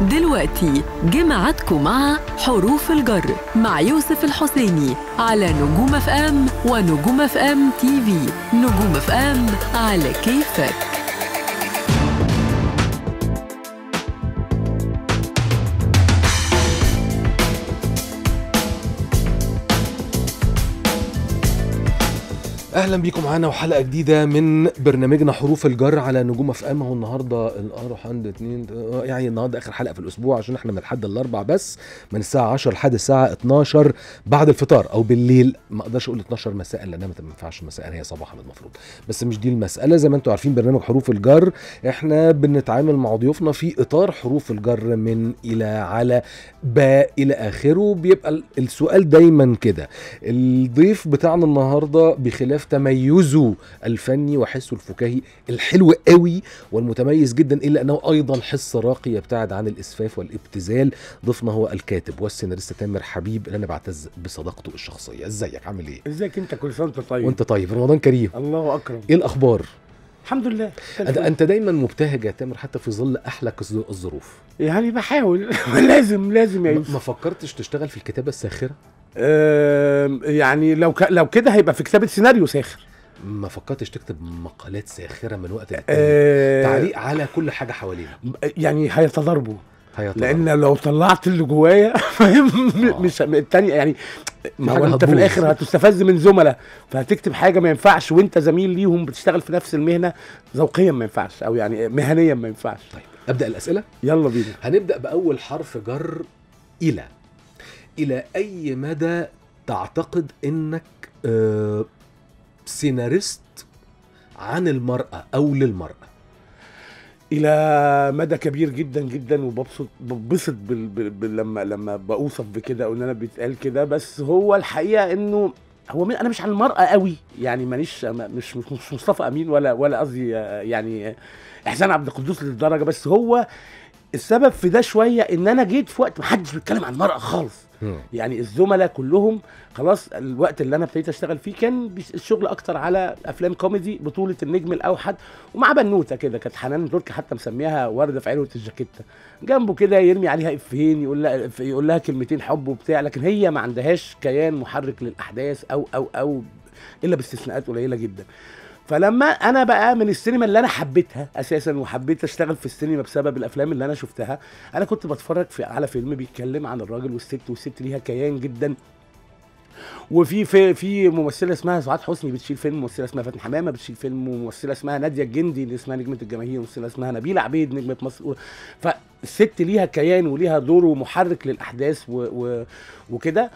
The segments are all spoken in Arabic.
دلوقتي جمعتكم مع حروف الجر مع يوسف الحسيني على نجوم اف ام ونجوم اف ام تي في. نجوم اف ام على كيفك. أهلا بيكم معانا وحلقة جديدة من برنامجنا حروف الجر على نجوم FM. هو النهارده الاروح عند اتنين يعني النهارده آخر حلقة في الأسبوع عشان إحنا من الحد الأربع بس من الساعة 10 لحد الساعة 12 بعد الفطار أو بالليل. ما أقدرش أقول 12 مساء لأنها ما تنفعش مساء هي صباحا المفروض. بس مش دي المسألة. زي ما أنتم عارفين برنامج حروف الجر إحنا بنتعامل مع ضيوفنا في إطار حروف الجر من إلى على باء إلى آخره. بيبقى ال- السؤال دايما كده. الضيف بتاعنا النهارده بخلاف تميزه الفني وحسه الفكاهي الحلو قوي والمتميز جدا إلا أنه أيضا حس راقي يبتعد عن الإسفاف والابتذال. ضيفنا هو الكاتب والسيناريست تامر حبيب اللي أنا بعتز بصداقته الشخصية. إزيك؟ عامل إيه؟ إزيك أنت؟ كل سنة وأنت طيب. وأنت طيب. رمضان كريم. الله أكرم. إيه الأخبار؟ الحمد لله. انت أنت دايما مبتهج يا تامر حتى في ظل أحلك الظ- الظروف. يعني بحاول. لازم لازم يا ما يوسف ما فكرتش تشتغل في الكتابة الساخرة؟ يعني لو ك... لو كده هيبقى في كتابة سيناريو ساخر. ما فكرتش تكتب مقالات ساخرة من وقت للتاني. آه، تعليق على كل حاجة حوالينا. يعني هيتضاربوا. لأن لو طلعت اللي جوايا فاهم؟ آه. مش التانية يعني ما هو أنت في. الآخر هتستفز من زملاء فهتكتب حاجة ما ينفعش وأنت زميل ليهم بتشتغل في نفس المهنة ذوقيا ما ينفعش أو يعني مهنيا ما ينفعش. طيب أبدأ الأسئلة؟ يلا بينا. هنبدأ بأول حرف جر إلى. إلى أي مدى تعتقد إنك آه سيناريست عن المرأة أو للمرأة إلى مدى كبير جدا جدا وببسط ببسط. لما لما بوصف بكده أو إن أنا بيتقال كده بس هو الحقيقة إنه هو من... أنا مش عن المرأة قوي يعني مانيش مش مش مصطفى أمين ولا ولا قصدي آه، يعني آه، إحسان عبد القدوس للدرجة بس هو السبب في ده شوية إن أنا جيت في وقت محدش بيتكلم عن المرأة خالص يعني الزملاء كلهم خلاص الوقت اللي أنا ابتديت أشتغل فيه كان الشغل أكتر على أفلام كوميدي بطولة النجم الأوحد ومع بنوتة كده كانت حنان تركي حتى مسميها ورده في علوه الجاكيتة. جنبه كده يرمي عليها افيهين يقول لها يقول لها كلمتين حب وبتاع لكن هي ما عندهاش كيان محرك للأحداث أو أو أو إلا باستثناءات قليلة جدا. فلما أنا بقى من السينما اللي أنا حبيتها أساسا وحبيت أشتغل في السينما بسبب الأفلام اللي أنا شفتها أنا كنت بتفرج في على فيلم بيتكلم عن الراجل والست والست ليها كيان جدا وفي في في ممثلة اسمها سعاد حسني بتشيل فيلم ممثلة اسمها فاتن حمامة بتشيل فيلم وممثله اسمها نادية الجندي اللي اسمها نجمة الجماهير وممثله اسمها نبيله عبيد نجمة مصر. فالست ليها كيان وليها دور ومحرك للأحداث وكده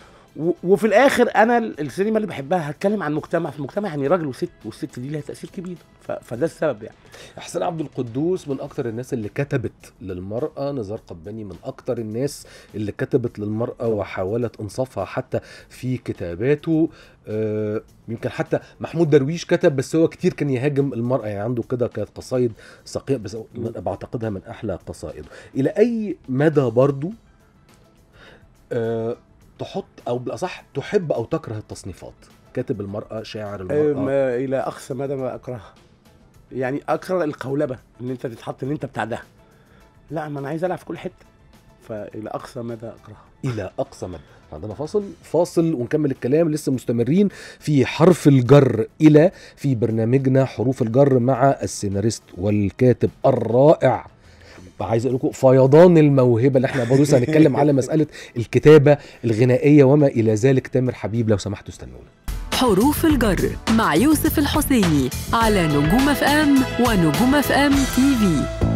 وفي الآخر أنا ال- السينما اللي بحبها هتكلم عن مجتمع في المجتمع يعني راجل وست والست دي ليها تأثير كبير. فده السبب يعني. احسان عبد القدوس من أكتر الناس اللي كتبت للمرأة نزار قباني من أكتر الناس اللي كتبت للمرأة وحاولت إنصافها حتى في كتاباته. آه، يمكن حتى محمود درويش كتب بس هو كتير كان يهاجم المرأة. يعني عنده كده كانت قصايد سقية بس بعتقدها من أحلى قصائده إلى أي مدى برضو؟ آه، تحط أو بالأصح تحب أو تكره التصنيفات. كاتب المرأة شاعر أه، المرأة. ما إلى أقصى مدى ما اكرهها يعني أكره القولبة ان أنت تتحط ان أنت بتاع ده. لا ما أنا عايز ألعب في كل حتة. فإلى أقصى مدى أكرهها. إلى أقصى مدى. عندنا فاصل. فاصل ونكمل الكلام. لسه مستمرين في حرف الجر إلى في برنامجنا حروف الجر مع السيناريست والكاتب الرائع عايز أقول لكم فيضان الموهبة اللي إحنا برضه هنتكلم على مسألة الكتابة الغنائية وما إلى ذلك. تامر حبيب لو سمحتوا استنونا. حروف الجر مع يوسف الحسيني على نجوم FM ونجوم FM TV.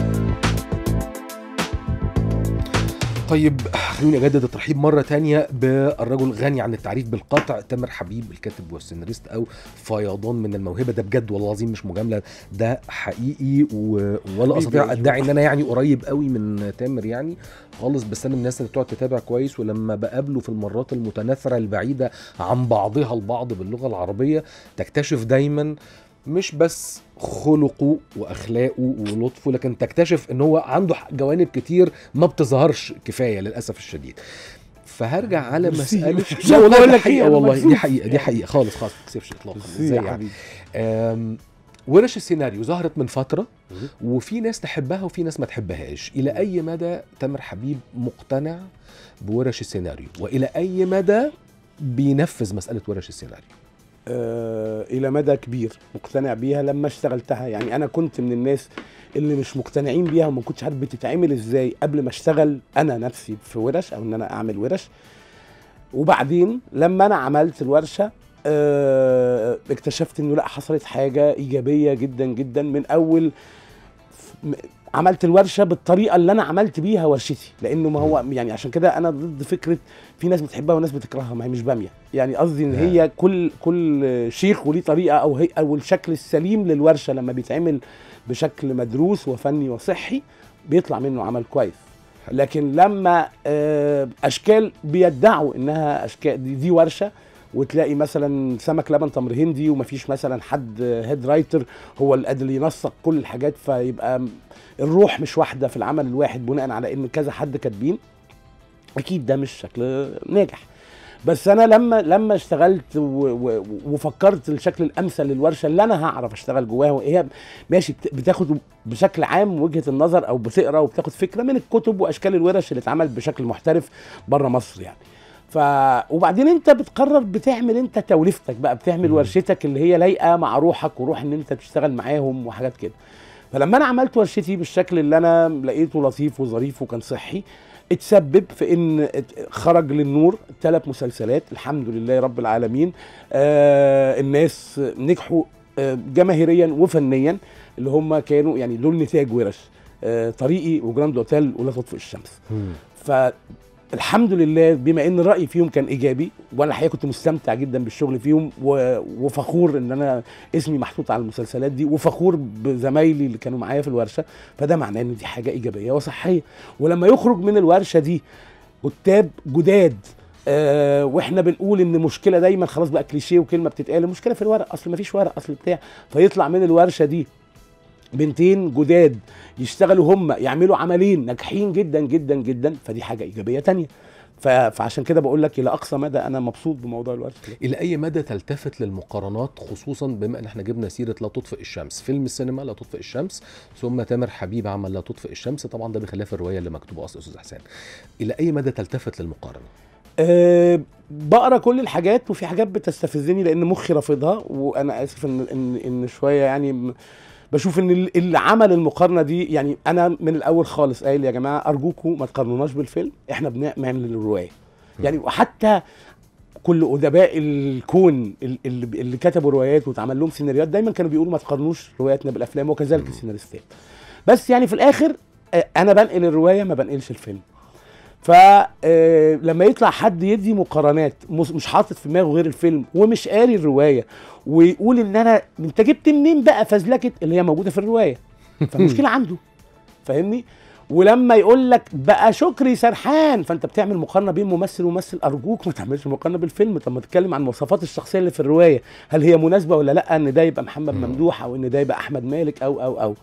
طيب خلوني أجدد الترحيب مرة تانية بالرجل غني عن التعريف بالقطع. تامر حبيب الكاتب والسيناريست أو فيضان من الموهبة. ده بجد والله العظيم مش مجاملة ده حقيقي و... ولا أستطيع أدعي إن أنا يعني قريب قوي من تامر يعني خالص. بس أنا من الناس اللي بتقعد تتابع كويس ولما بقابله في المرات المتناثرة البعيدة عن بعضها البعض باللغة العربية تكتشف دايما مش بس خلقه وأخلاقه ولطفه لكن تكتشف إن هو عنده جوانب كتير ما بتظهرش كفاية للأسف الشديد. فهرجع على. مسألة لا والله دي إيه، حقيقة أنا والله دي. حقيقة دي حقيقة. خالص خالص ما تكسبش اطلاقا. إزاي يعني ورش السيناريو ظهرت من فترة وفي ناس تحبها وفي ناس ما تحبهاش. إلى أي مدى تامر حبيب مقتنع بورش السيناريو؟ وإلى أي مدى بينفذ مسألة ورش السيناريو؟ إلى مدى كبير مقتنع بيها لما اشتغلتها. يعني أنا كنت من الناس اللي مش مقتنعين بيها وما كنتش عارف بتتعمل إزاي قبل ما أشتغل أنا نفسي في ورش أو إن أنا أعمل ورش. وبعدين لما أنا عملت الورشة آه اكتشفت إنه لأ حصلت حاجة إيجابية جدا جدا من أول عملت الورشة بالطريقة اللي أنا عملت بيها ورشتي. لأنه ما هو يعني عشان كده أنا ضد فكرة في ناس بتحبها وناس بتكرهها ما هي مش بامية. يعني قصدي إن نعم. هي كل كل شيخ وليه طريقة أو هي أو الشكل السليم للورشة. لما بيتعمل بشكل مدروس وفني وصحي بيطلع منه عمل كويس. لكن لما آه، أشكال بيدعوا إنها أشكال دي, دي ورشة وتلاقي مثلا سمك لبن تمر هندي ومفيش مثلا حد هيد رايتر هو اللي ينسق كل الحاجات فيبقى الروح مش واحدة في العمل الواحد بناء على إن كذا حد كاتبين. أكيد ده مش شكل ناجح. بس أنا لما لما اشتغلت وفكرت الشكل الأمثل للورشة اللي أنا هعرف أشتغل جواها وهي ماشي بت- بتاخد بشكل عام وجهة النظر أو بتقرأ وبتاخد فكرة من الكتب وأشكال الورش اللي اتعمل بشكل محترف بره مصر يعني. ف وبعدين انت بتقرر بتعمل انت توليفتك بقى بتعمل مم. ورشتك اللي هي لايقة مع روحك وروح ان انت تشتغل معاهم وحاجات كده. فلما أنا عملت ورشتي بالشكل اللي أنا لقيته لطيف وظريف وكان صحي اتسبب في ان خرج للنور ثلاث مسلسلات الحمد لله رب العالمين. آه الناس نجحوا آه جماهيريا وفنيا اللي هم كانوا يعني دول نتاج ورش آه طريقي وجراند أوتيل ولا تطفئ الشمس. فالحمد لله بما إن رأيي فيهم كان إيجابي وأنا الحقيقة كنت مستمتع جدا بالشغل فيهم وفخور إن أنا اسمي محطوط على المسلسلات دي وفخور بزمايلي اللي كانوا معايا في الورشة. فده معناه إن دي حاجة إيجابية وصحية. ولما يخرج من الورشة دي كتاب جداد آه وإحنا بنقول إن مشكلة دايما خلاص بقى كليشيه وكلمة بتتقال المشكلة في الورق أصل ما فيش ورق أصل بتاع فيطلع من الورشة دي بنتين جداد يشتغلوا هم يعملوا عملين ناجحين جدا جدا جدا. فدي حاجة إيجابية تانية. فعشان كده بقول لك إلى أقصى مدى أنا مبسوط بموضوع الورشه ده. إلى أي مدى تلتفت للمقارنات خصوصا بما إن إحنا جبنا سيرة لا تطفئ الشمس فيلم السينما لا تطفئ الشمس ثم تامر حبيب عمل لا تطفئ الشمس. طبعا ده بخلاف الرواية اللي مكتوبة أصلا أستاذ حسين إلى أي مدى تلتفت للمقارنة؟ أه بقرأ كل الحاجات وفي حاجات بتستفزني لأن مخي رافضها وأنا آسف إن إن إن شوية يعني بشوف إن ال- اللي عمل المقارنة دي يعني أنا من الأول خالص قايل يا جماعة أرجوكم ما تقارنوناش بالفيلم إحنا بنعمل الرواية. يعني وحتى كل أدباء الكون ال- اللي, اللي كتبوا روايات واتعمل لهم سيناريوهات دايما كانوا بيقولوا ما تقارنوش رواياتنا بالأفلام وكذلك السيناريستات بس يعني في الآخر آه، أنا بنقل الرواية ما بنقلش الفيلم. فلما يطلع حد يدي مقارنات مش حاطط في دماغه غير الفيلم ومش قاري الرواية ويقول إن أنا أنت جبت منين بقى فزلكة؟ اللي هي موجودة في الرواية. فالمشكلة عنده. فاهمني؟ ولما يقول لك بقى شكري سرحان فأنت بتعمل مقارنة بين ممثل وممثل أرجوك ما تعملش مقارنة بالفيلم. طب ما تتكلم عن مواصفات الشخصية اللي في الرواية. هل هي مناسبة ولا لأ؟ إن ده يبقى محمد مم. ممدوح أو إن ده يبقى أحمد مالك أو أو أو.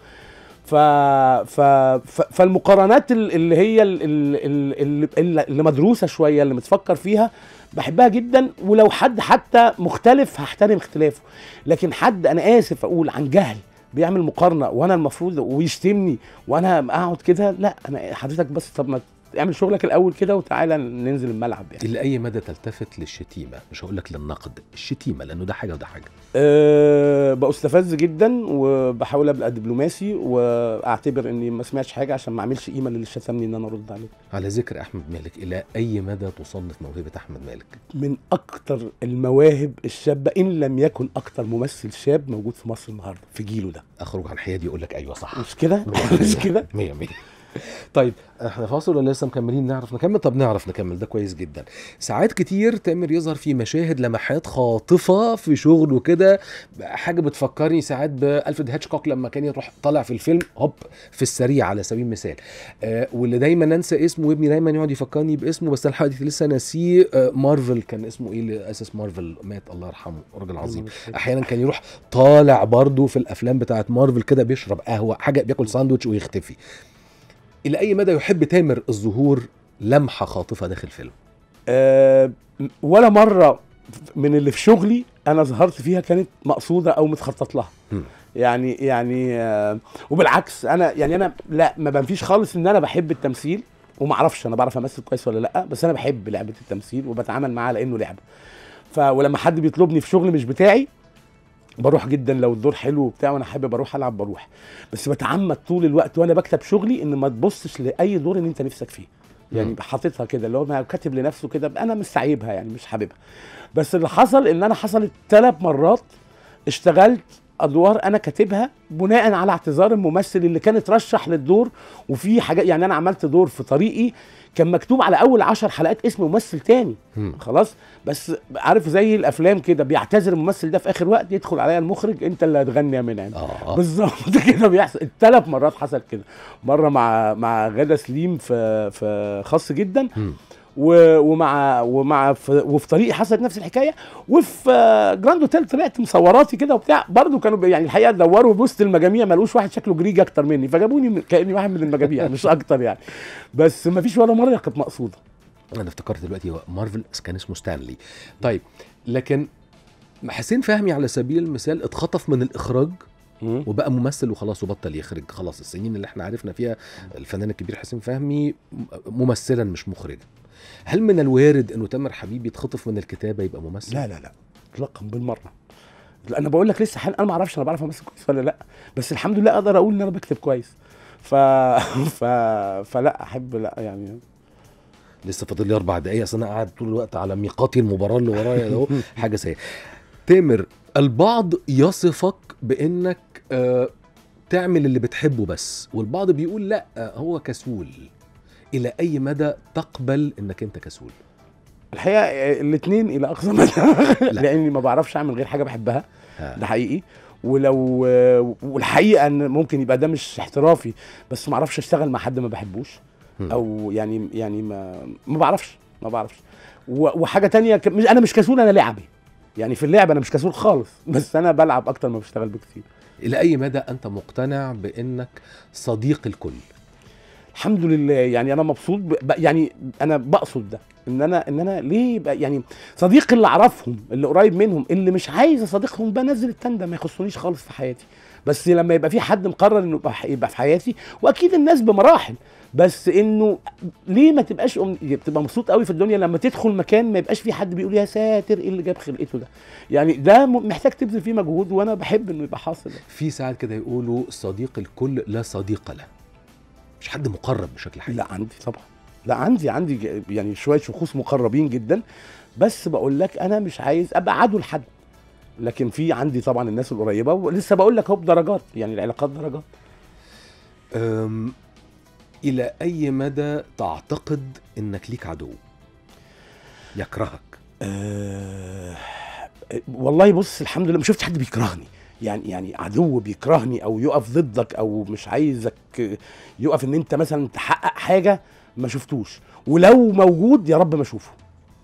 ف... ف... ف... فالمقارنات ال- اللي هي ال- ال- ال- اللي, اللي مدروسة شوية اللي متفكر فيها بحبها جدا. ولو حد حتى مختلف هحترم اختلافه. لكن حد أنا آسف أقول عن جهل بيعمل مقارنة وأنا المفروض ويشتمني وأنا أقعد كده لا أنا حضرتك بس طب ما اعمل شغلك الأول كده وتعالى ننزل الملعب يعني. إلى أي مدى تلتفت للشتيمة؟ مش هقول لك للنقد الشتيمة لأنه ده حاجة وده حاجة. أه بستفز جدا وبحاول أبقى دبلوماسي وأعتبر إني ما سمعتش حاجة عشان ما أعملش قيمة للي شتمني إن أنا أرد عليه. على ذكر أحمد مالك إلى أي مدى تصنف موهبة أحمد مالك؟ من أكتر المواهب الشابة إن لم يكن أكتر ممثل شاب موجود في مصر النهارده في جيله ده. أخرج عن حيادي يقول لك أيوه صح. مش كده. مش كده؟ مية مية. طيب إحنا فاصل ولا لسه مكملين؟ نعرف نكمل؟ طب نعرف نكمل ده كويس جدا. ساعات كتير تامر يظهر في مشاهد لمحات خاطفة في شغله كده حاجة بتفكرني ساعات بألفريد هيتشكوك لما كان يروح طالع في الفيلم هوب في السريع على سبيل المثال. آه واللي دايما ننسى اسمه وابني دايما يقعد يفكرني باسمه بس دلوقتي لسه ناسيه. آه مارفل كان اسمه إيه اللي اسس مارفل؟ مات الله يرحمه راجل عظيم. أحيانا كان يروح طالع برضه في الأفلام بتاعت مارفل كده بيشرب قهوة حاجة بياكل ساندوتش ويختفي. إلى أي مدى يحب تامر الظهور لمحة خاطفة داخل فيلم؟ أه ولا مرة من اللي في شغلي أنا ظهرت فيها كانت مقصودة أو متخطط لها. يعني يعني آه، وبالعكس أنا يعني أنا لا ما بنفيش خالص إن أنا بحب التمثيل وما أعرفش أنا بعرف أمثل كويس ولا لأ بس أنا بحب لعبة التمثيل وبتعامل معاها لأنه لعبة. ف ولما حد بيطلبني في شغل مش بتاعي بروح جدا لو الدور حلو وبتاع وأنا حابب أروح ألعب بروح. بس بتعمد طول الوقت وأنا بكتب شغلي إن ما تبصش لأي دور إن أنت نفسك فيه. يعني. حاططها كده اللي هو ما كاتب لنفسه كده أنا مش سعيبها يعني مش حاببها. بس اللي حصل إن أنا حصلت ثلاث مرات اشتغلت أدوار أنا كاتبها بناء على اعتذار الممثل اللي كان اترشح للدور وفي حاجات يعني أنا عملت دور في طريقي كان مكتوب على أول عشر حلقات اسم ممثل تاني. مم. خلاص؟ بس عارف زي الأفلام كده بيعتذر الممثل ده في آخر وقت يدخل عليا المخرج أنت اللي هتغني يا منعم. آه. بالظبط كده بيحصل. الثلاث مرات حصل كده. مرة مع مع غادة سليم في في خاص جدا. مم. ومع ومع في وفي طريقي حصلت نفس الحكاية. وفي آه، جراند اوتيل طلعت مصوراتي كده وبتاع. برضو كانوا يعني الحقيقة دوروا وسط المجاميع ما لقوش واحد شكله جريج أكتر مني. فجابوني كأني واحد من المجاميع مش أكتر يعني. بس ما فيش ولا مرة كانت مقصودة. أنا افتكرت دلوقتي مارفل كان اسمه ستانلي طيب لكن حسين فهمي على سبيل المثال اتخطف من الإخراج وبقى ممثل وخلاص وبطل يخرج. خلاص السنين اللي إحنا عرفنا فيها الفنان الكبير حسين فهمي ممثلا مش مخرجا. هل من الوارد إنه تامر حبيب يتخطف من الكتابة يبقى ممثل؟ لا لا لا. اطلاقا بالمرة. لا، أنا بقول لك لسه حال أنا ما أعرفش أنا بعرف أمثل كويس ولا لأ. بس الحمد لله أقدر أقول إن أنا بكتب كويس. ف... ف... فلأ أحب لأ يعني. لسه فاضل لي أربع دقايق أصل أنا قاعد طول الوقت على ميقاتي المباراة اللي ورايا أهو. حاجة سيئة. تامر البعض يصفك بإنك آه تعمل اللي بتحبه بس والبعض بيقول لأ هو كسول. إلى أي مدى تقبل إنك أنت كسول؟ الحقيقة الاثنين إلى أقصى مدى. لأني ما بعرفش أعمل غير حاجة بحبها. ها. ده حقيقي. ولو والحقيقة إن ممكن يبقى ده مش احترافي بس ما أعرفش أشتغل مع حد ما بحبوش. أو يعني يعني ما ما بعرفش ما بعرفش. وحاجة تانية مش- أنا مش كسول أنا لعبي يعني في اللعب أنا مش كسول خالص بس أنا بلعب أكتر ما بشتغل بكتير. إلى أي مدى أنت مقتنع بإنك صديق الكل؟ الحمد لله. يعني أنا مبسوط يعني أنا بقصد ده إن أنا إن أنا ليه بقى يعني صديقي اللي أعرفهم اللي قريب منهم اللي مش عايز اصادقهم بنزل التندة ما يخصنيش خالص في حياتي. بس لما يبقى في حد مقرر إنه يبقى في حياتي وأكيد الناس بمراحل. بس إنه ليه ما تبقاش أم... بتبقى مبسوط قوي في الدنيا لما تدخل مكان ما يبقاش في حد بيقول يا ساتر إيه اللي جاب خلقته ده. يعني ده محتاج تبذل فيه مجهود وأنا بحب إنه يبقى حاصل. في ساعات كده يقولوا صديق الكل لا صديق له. مش حد مقرب بشكل حقيقي. لا عندي طبعا. لا عندي عندي يعني شوية شخوص مقربين جدا. بس بقول لك أنا مش عايز أبقى عدو لحد. لكن في عندي طبعا الناس القريبة ولسه بقول لك اهو بدرجات يعني العلاقات درجات. أم إلى أي مدى تعتقد إنك ليك عدو؟ يكرهك. أه والله بص الحمد لله ما شفتش حد بيكرهني. يعني يعني عدو بيكرهني أو يقف ضدك أو مش عايزك يقف إن أنت مثلا تحقق حاجة ما شفتوش. ولو موجود يا رب ما أشوفه.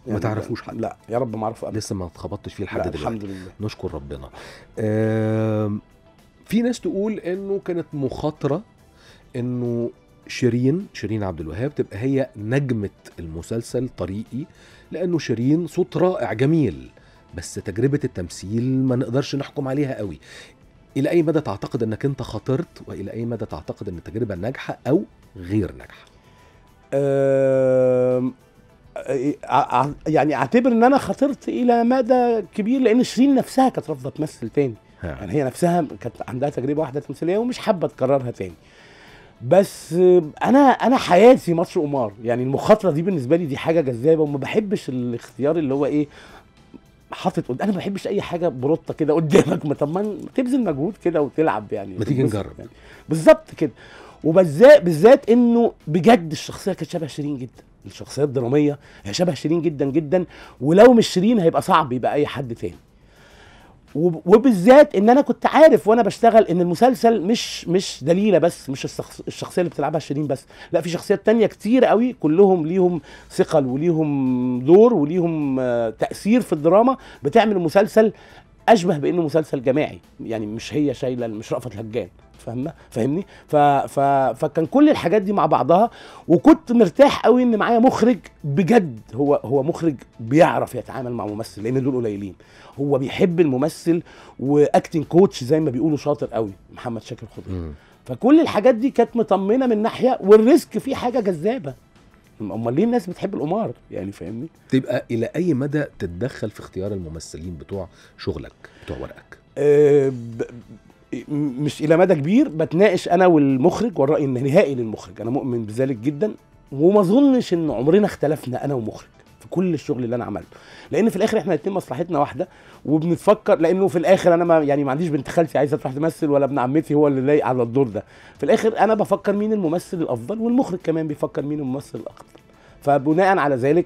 ما تعرفوش حد. لا يا رب ما أعرفه. لسه ما اتخبطتش فيه لحد دلوقتي. الحمد لله. نشكر ربنا. في ناس تقول إنه كانت مخاطرة إنه شيرين شيرين عبد الوهاب تبقى هي نجمة المسلسل طريقي لأنه شيرين صوت رائع جميل. بس تجربة التمثيل ما نقدرش نحكم عليها قوي. إلى أي مدى تعتقد إنك أنت خاطرت وإلى أي مدى تعتقد إن التجربة ناجحة أو غير ناجحة؟ أم، ع- ع- يعني أعتبر إن أنا خاطرت إلى مدى كبير لأن شيرين نفسها كانت رافضة تمثل تاني. يعني هي نفسها كانت عندها تجربة واحدة تمثيلية ومش حابة تكررها تاني. بس أنا أنا حياتي ماتش قمار. يعني المخاطرة دي بالنسبة لي دي حاجة جذابة وما بحبش الاختيار اللي هو إيه حاطط قد- أنا ما بحبش أي حاجة بروطه كده قدامك. ما طب ما تبذل مجهود كده وتلعب يعني. ما تيجي نجرب. يعني. بالظبط كده. وبالذات بالذات إنه بجد الشخصية كانت شبه شيرين جدا. الشخصية الدرامية هي شبه شيرين جدا جدا. ولو مش شيرين هيبقى صعب يبقى أي حد تاني. وبالذات إن أنا كنت عارف وأنا بشتغل إن المسلسل مش مش دليلة بس مش الشخص الشخصية اللي بتلعبها شيرين بس. لأ في شخصيات تانية كتير قوي كلهم ليهم ثقل وليهم دور وليهم آه، تأثير في الدراما بتعمل المسلسل أشبه بإنه مسلسل جماعي. يعني مش هي شايلة مش رأفت الهجان. فاهمة؟ فاهمني؟ ف... ف... فكان كل الحاجات دي مع بعضها وكنت مرتاح قوي إن معايا مخرج بجد. هو هو مخرج بيعرف يتعامل مع ممثل لأن دول قليلين. هو بيحب الممثل و acting coach زي ما بيقولوا شاطر قوي محمد شاكر خضير. فكل الحاجات دي كانت مطمنة من ناحية وال risk فيه حاجة جذابة. أمال ليه الناس بتحب القمار؟ يعني فاهمني؟ تبقى إلى أي مدى تتدخل في اختيار الممثلين بتوع شغلك بتوع ورقك؟ أه ب... مش إلى مدى كبير بتناقش أنا والمخرج والرأي النهائي للمخرج. أنا مؤمن بذلك جدا وما أظنش إن عمرنا اختلفنا أنا ومخرج. كل الشغل اللي أنا عملته. لأن في الآخر إحنا الاتنين مصلحتنا واحدة وبنتفكر لأنه في الآخر أنا ما يعني ما عنديش بنت خالتي عايزة تروح تمثل ولا ابن عمتي هو اللي لايق على الدور ده. في الآخر أنا بفكر مين الممثل الافضل والمخرج كمان بيفكر مين الممثل الافضل فبناء على ذلك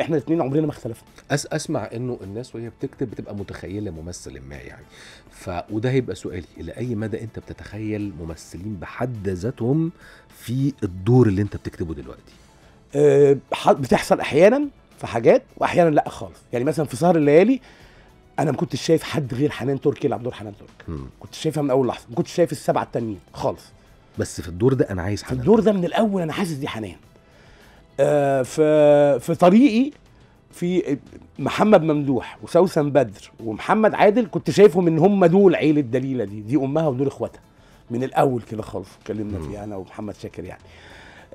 إحنا الاثنين عمرنا ما اختلفنا. أس أسمع إنه الناس وهي بتكتب بتبقى متخيلة ممثل ما يعني. ف وده هيبقى سؤالي إلى أي مدى أنت بتتخيل ممثلين بحد ذاتهم في الدور اللي أنت بتكتبه دلوقتي؟ آه، بتحصل أحيانا في حاجات وأحيانا لأ خالص. يعني مثلا في سهر الليالي أنا ما كنتش شايف حد غير حنان تركي يلعب دور حنان تركي. كنت شايفها من أول لحظة ما كنتش شايف السبعة التانيين خالص. بس في الدور ده أنا عايز في حنان. الدور ده من الأول أنا حاسس دي حنان. آه، في في طريقي في محمد ممدوح وسوسن بدر ومحمد عادل كنت شايفهم إن هم دول عيلة دليلة دي دي أمها ودول إخواتها. من الأول كده خالص اتكلمنا. فيها أنا ومحمد شاكر يعني.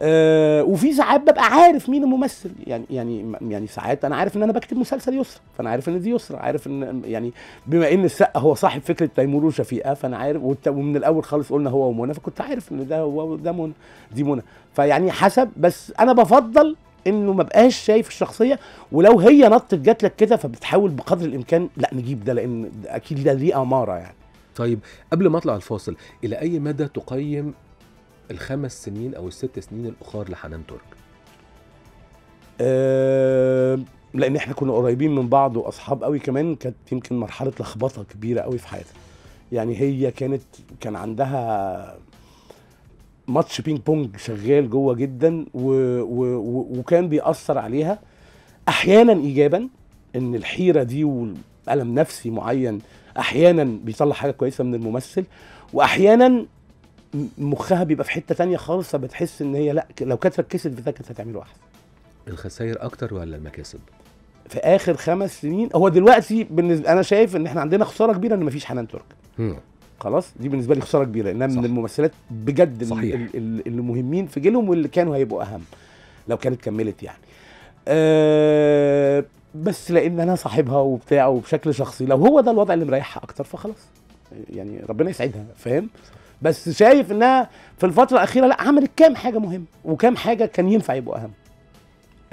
آه وفي ساعات ببقى عارف مين الممثل. يعني يعني يعني ساعات أنا عارف إن أنا بكتب مسلسل يسرا فأنا عارف إن دي يسرا عارف إن يعني بما إن السقا هو صاحب فكرة تيمور وشفيقة فأنا عارف ومن الأول خالص قلنا هو ومنى فكنت عارف إن ده هو وده منى دي منى. فيعني حسب بس أنا بفضل إنه ما بقاش شايف الشخصية ولو هي نطت جات لك كده فبتحاول بقدر الإمكان لا نجيب ده لأن ده أكيد ده ليه أمارة يعني. طيب قبل ما أطلع الفاصل إلى أي مدى تقيم الخمس سنين أو الست سنين الأخر لحنان ترك؟ أه لأن إحنا كنا قريبين من بعض وأصحاب قوي كمان كانت يمكن مرحلة لخبطة كبيرة قوي في حياتها يعني هي كانت كان عندها match ping pong شغال جوه جدا و و و وكان بيأثر عليها. أحيانا ايجابا إن الحيرة دي والألم نفسي معين أحيانا بيطلع حاجة كويسة من الممثل واحيانا مخها بيبقى في حتة تانية خالص فبتحس إن هي لأ لو كانت ركزت في ده كانت هتعمله احسن الخسائر أكتر ولا المكاسب؟ في آخر خمس سنين هو دلوقتي بالنسبة أنا شايف إن إحنا عندنا خسارة كبيرة إن مفيش حنان ترك مم. خلاص؟ دي بالنسبة لي خسارة كبيرة إنها صح. من الممثلات بجد صحيح. ال- ال- اللي مهمين في جيلهم واللي كانوا هيبقوا أهم لو كانت كملت يعني. أه بس لأن أنا صاحبها وبتاع وبشكل شخصي لو هو ده الوضع اللي مريحها أكتر فخلاص. يعني ربنا يسعدها فاهم؟ بس شايف إنها في الفترة الأخيرة لا عملت كام حاجة مهمه وكام حاجة كان ينفع يبقوا أهم.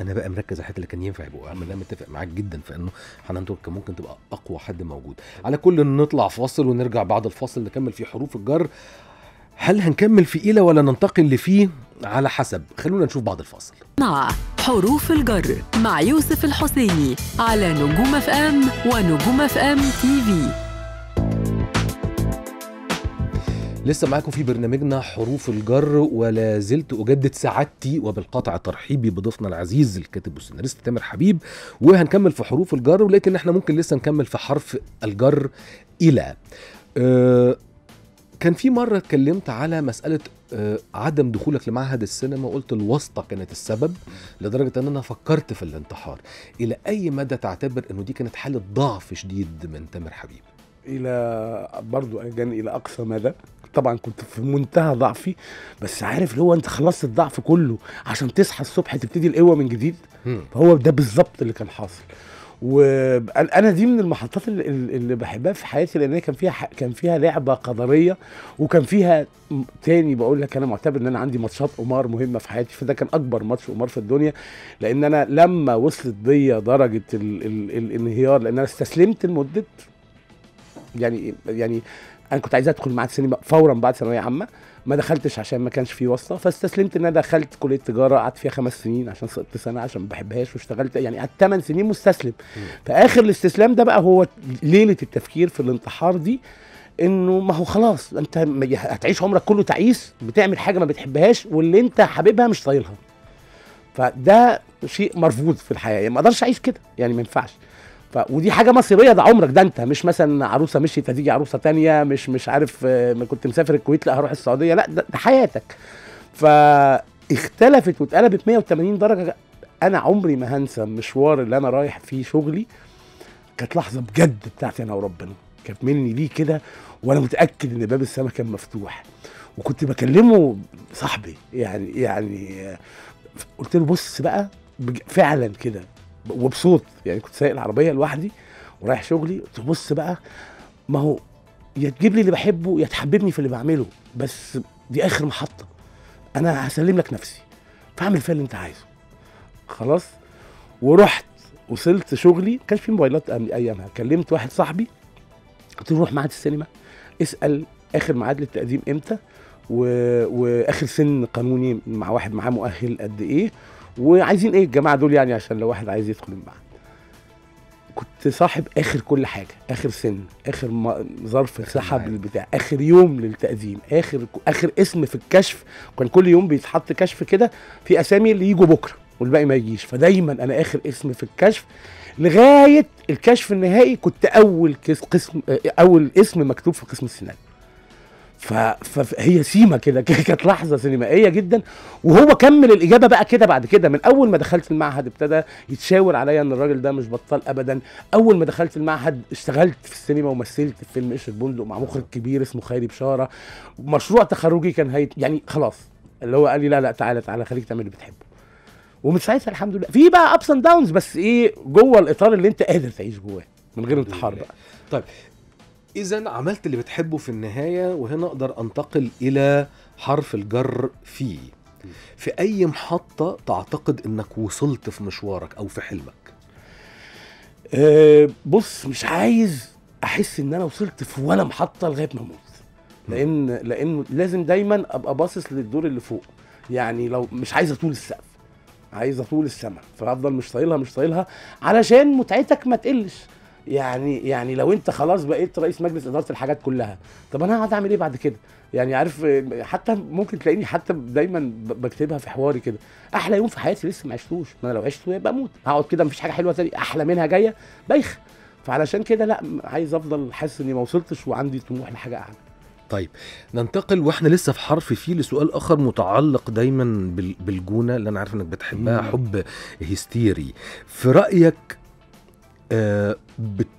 أنا بقى مركز على الحته اللي كان ينفع يبقوا أهم أنا متفق معاك جدا في إنه حنان ترك كان ممكن تبقى أقوى حد موجود. على كل نطلع فاصل ونرجع بعد الفاصل نكمل في حروف الجر. هل هنكمل في إلى ولا ننتقل لفي على حسب. خلونا نشوف بعد الفاصل. مع حروف الجر مع يوسف الحسيني على نجوم FM ونجوم FM TV لسه معاكم في برنامجنا حروف الجر ولا زلت أجدد سعادتي وبالقطع ترحيبي بضيفنا العزيز الكاتب والسيناريست تامر حبيب. وهنكمل في حروف الجر ولكن إحنا ممكن لسه نكمل في حرف الجر إلى. أه كان في مرة اتكلمت على مسألة أه عدم دخولك لمعهد السينما وقلت الواسطة كانت السبب لدرجة إن أنا فكرت في الانتحار. إلى أي مدى تعتبر إنه دي كانت حالة ضعف شديد من تامر حبيب؟ إلى برضو اجان إلى أقصى مدى. طبعا كنت في منتهى ضعفي بس عارف اللي هو أنت خلصت الضعف كله عشان تصحى الصبح تبتدي القوة من جديد. فهو ده بالظبط اللي كان حاصل وأنا دي من المحطات اللي, بحبها في حياتي لأن كان فيها كان فيها لعبة قدرية وكان فيها تاني بقول لك أنا معتبر إن أنا عندي ماتشات قمار مهمة في حياتي فده كان أكبر ماتش قمار في الدنيا لأن أنا لما وصلت بيا درجة ال ال الانهيار لأن أنا استسلمت لمدة يعني يعني أنا كنت عايز أدخل معهد سينما فورا بعد ثانوية عامة ما دخلتش عشان ما كانش في واسطة فاستسلمت إن أنا دخلت كلية تجارة قعدت فيها خمس سنين عشان سقطت سنة عشان ما بحبهاش واشتغلت يعني قعدت ثمان سنين مستسلم. فاخر الاستسلام ده بقى هو ليلة التفكير في الانتحار دي إنه ما هو خلاص أنت هتعيش عمرك كله تعيس بتعمل حاجة ما بتحبهاش واللي أنت حاببها مش طايلها. فده شيء مرفوض في الحياة يعني ما أقدرش أعيش كده يعني ما ينفعش. ودي حاجة مصيرية ده عمرك ده انت. مش مثلا عروسة مشيت هتيجي عروسة تانية مش مش عارف ما كنت مسافر الكويت لا هروح السعودية. لا ده, ده حياتك. فاختلفت واتقلبت 180 درجة. أنا عمري ما هنسى المشوار اللي أنا رايح فيه شغلي. كانت لحظة بجد بتاعتي أنا وربنا. كانت مني ليه كده؟ وأنا متأكد إن باب السماء كان مفتوح. وكنت بكلمه صاحبي يعني يعني قلت له بص بقى فعلا كده. وبصوت يعني كنت سايق العربية لوحدي ورايح شغلي قلت له بص بقى ما هو يا تجيب لي اللي بحبه يا تحببني في اللي بعمله بس دي آخر محطة. أنا هسلم لك نفسي. فاعمل فيها اللي أنت عايزه. خلاص؟ ورحت وصلت شغلي. كانش في موبايلات أيامها. كلمت واحد صاحبي قلت له روح معهد السينما اسأل آخر ميعاد للتقديم إمتى و... وآخر سن قانوني مع واحد معاه مؤهل قد إيه وعايزين إيه الجماعة دول يعني عشان لو واحد عايز يدخل المعهد كنت صاحب آخر كل حاجة آخر سن آخر ظرف سحب ميعاد. للبتاع آخر يوم للتقديم آخر آخر اسم في الكشف. كان كل يوم بيتحط كشف كده في أسامي اللي يجوا بكرة والباقي ما يجيش. فدايما أنا آخر اسم في الكشف. لغاية الكشف النهائي كنت أول قسم أول اسم مكتوب في قسم السيناريو. فهي سيما كده كانت لحظة سينمائية جدا. وهو كمل الإجابة بقى كده بعد كده. من أول ما دخلت المعهد ابتدى يتشاور عليا إن الراجل ده مش بطال ابدا. أول ما دخلت المعهد اشتغلت في السينما ومثلت في فيلم قشر البندق مع مخرج كبير اسمه خيري بشارة. مشروع تخرجي كان hit يعني خلاص اللي هو قال لي لا لا تعالى تعالى خليك تعمل اللي بتحبه. ومن ساعتها الحمد لله. في بقى ups and downs بس إيه جوه الإطار اللي أنت قادر تعيش جواه من غير انتحار. بقى. طيب اذا عملت اللي بتحبه في النهاية وهنا أقدر أنتقل إلى حرف الجر في. في أي محطة تعتقد إنك وصلت في مشوارك أو في حلمك؟ أه بص مش عايز أحس إن أنا وصلت في ولا محطة لغاية ما أموت. لأن لأنه لازم دايما أبقى باصص للدور اللي فوق. يعني لو مش عايز أطول السقف عايز أطول السما. فأفضل مش طايلها مش طايلها علشان متعتك ما تقلش. يعني يعني لو انت خلاص بقيت رئيس مجلس إدارة الحاجات كلها طب أنا هقعد أعمل إيه بعد كده؟ يعني عارف حتى ممكن تلاقيني حتى دايما بكتبها في حواري كده. أحلى يوم في حياتي لسه ما عشتوش. ما أنا لو عشته يبقى أموت. هقعد كده مفيش حاجة حلوة تاني. أحلى منها جاية بايخة. فعلشان كده لا عايز أفضل حاسس إني ما وصلتش وعندي طموح لحاجة أعلى. طيب ننتقل وإحنا لسه في حرف فيه لسؤال آخر متعلق دايما بال- بالجونة اللي أنا عارف إنك بتحبها. حب هستيري. في رأيك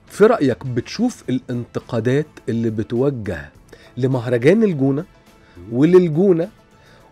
في رأيك بتشوف الانتقادات اللي بتوجه لمهرجان الجونة وللجونة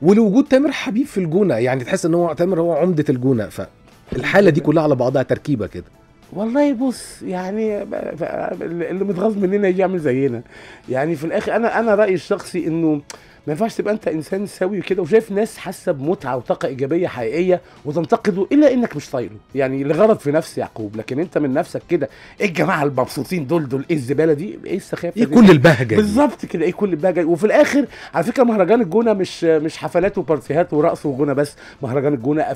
ولوجود تامر حبيب في الجونة؟ يعني تحس إن هو تامر هو عمدة الجونة فالحالة دي كلها على بعضها تركيبة كده. والله بص يعني اللي متغاظ مننا يجي يعمل زينا. يعني في الآخر أنا أنا رأيي الشخصي إنه ما ينفعش تبقى انت انسان سوي كده وشايف ناس حاسة بمتعة وطاقة إيجابية حقيقية وتنتقده إلا إنك مش طايله يعني لغرض في نفس يعقوب لكن أنت من نفسك كده. إيه الجماعة المبسوطين دول دول إيه الزبالة دي؟ إيه السخافة إيه؟ كل البهجة بالظبط كده إيه كل جاي وفي الآخر على فكرة مهرجان الجونة مش مش حفلات وبارتيهات ورقص وغنى بس. مهرجان الجونة.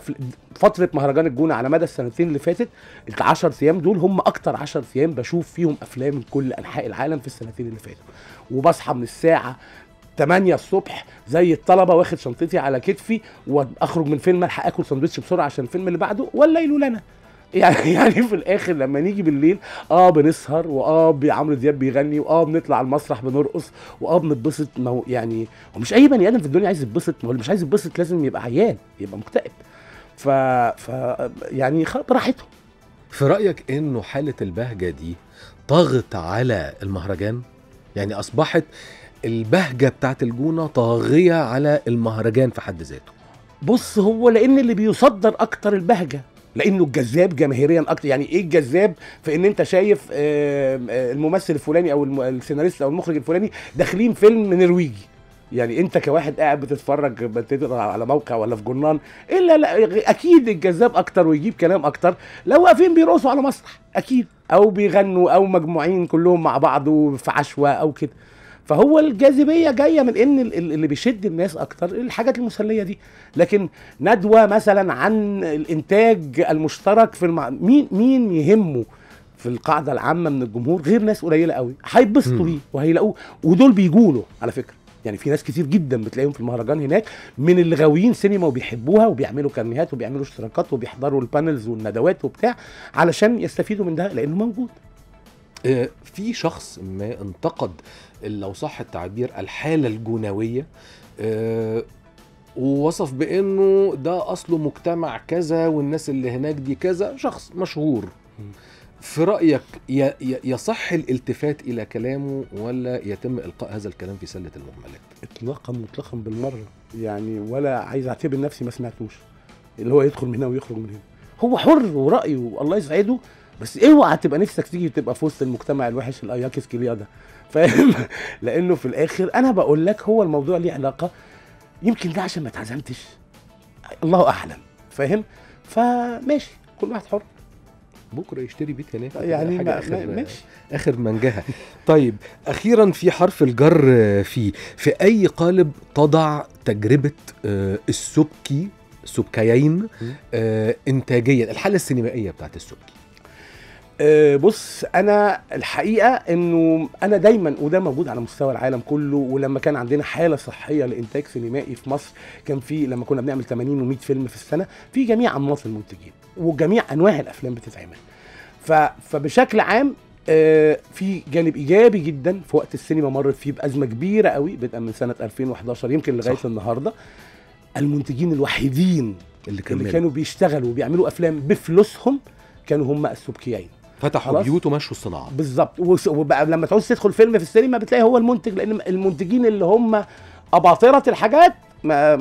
فترة مهرجان الجونة على مدى السنتين اللي فاتت ال 10 أيام دول هم أكتر 10 أيام بشوف فيهم أفلام من كل أنحاء العالم في السنتين اللي فاتوا. وبصحى من الساعة 8 الصبح زي الطلبة واخد شنطتي على كتفي وأخرج من فيلم ألحق آكل سندوتش بسرعة عشان الفيلم اللي بعده والليل لنا. يعني يعني في الآخر لما نيجي بالليل آه بنسهر وآه عمرو دياب بيغني وآه بنطلع المسرح بنرقص وآه بنتبسط. ما هو يعني هو مش أي بني آدم في الدنيا عايز يتبسط ما هو اللي مش عايز يتبسط لازم يبقى عيان يبقى مكتئب. ف ف يعني براحته في رأيك إنه حالة البهجة دي طغت على المهرجان؟ يعني أصبحت البهجة بتاعت الجونة طاغية على المهرجان في حد ذاته. بص هو لأن اللي بيصدر أكتر البهجة لأنه الجذاب جماهيريا أكتر. يعني إيه الجذاب؟ في إن أنت شايف الممثل الفلاني أو السيناريست أو المخرج الفلاني داخلين فيلم نرويجي. يعني أنت كواحد قاعد بتتفرج بتقرأ على موقع ولا في جورنال إلا لا أكيد الجذاب أكتر ويجيب كلام أكتر. لو واقفين بيرقصوا على مسرح أكيد. أو بيغنوا أو مجموعين كلهم مع بعض في عشوة أو كده. فهو الجاذبية جاية من إن ال- ال- اللي بيشد الناس أكتر الحاجات المسلية دي. لكن ندوة مثلا عن الإنتاج المشترك في المع... مين مين يهمه في القاعدة العامة من الجمهور؟ غير ناس قليلة قوي. هيتبسطوا. بيه وهيلاقوه. ودول بيجوا له على فكرة. يعني في ناس كتير جدا بتلاقيهم في المهرجان هناك من اللي غاويين سينما وبيحبوها وبيعملوا كارنيهات وبيعملوا اشتراكات وبيحضروا البانلز والندوات وبتاع علشان يستفيدوا من ده لأنه موجود. في شخص ما انتقد لو صح التعبير الحالة الجنوية آه، ووصف بإنه ده أصله مجتمع كذا والناس اللي هناك دي كذا شخص مشهور. في رأيك يصح الالتفات إلى كلامه ولا يتم إلقاء هذا الكلام في سلة المهملات اطلاقا مطلقا بالمرة. يعني ولا عايز أعتبر نفسي ما سمعتوش. اللي هو يدخل من هنا ويخرج من هنا. هو حر ورأيه والله يسعده بس اوعى تبقى نفسك تيجي تبقى في وسط المجتمع الوحش الأياكس كليا ده فاهم؟ لأنه في الآخر أنا بقول لك هو الموضوع ليه علاقة يمكن ده عشان ما اتعزمتش. الله أعلم فاهم؟ فماشي كل واحد حر. بكرة يشتري بيت هناك يعني اخر ما- ماشي. آخر منجها طيب أخيرا في حرف الجر آه، فيه في أي قالب تضع تجربة آه، السبكي سبكيين آه، انتاجيا؟ الحالة السينمائية بتاعت السبكي. بص أنا الحقيقة إنه أنا دايما وده موجود على مستوى العالم كله ولما كان عندنا حالة صحية لإنتاج سينمائي في مصر كان في لما كنا بنعمل 80 و100 فيلم في السنة في جميع انماط المنتجين وجميع أنواع الأفلام بتتعمل. فبشكل عام آه، في جانب إيجابي جدا في وقت السينما مرت فيه بأزمة كبيرة قوي بدءا من سنة 2011 يمكن لغاية صح. النهارده. المنتجين الوحيدين اللي اللي كانوا بيشتغلوا وبيعملوا أفلام بفلوسهم كانوا هم السبكيين. فتحوا. بيوت ومشوا الصناعة بالظبط وبقى لما تعوز تدخل فيلم في السينما بتلاقي هو المنتج لأن المنتجين اللي هم أباطرة الحاجات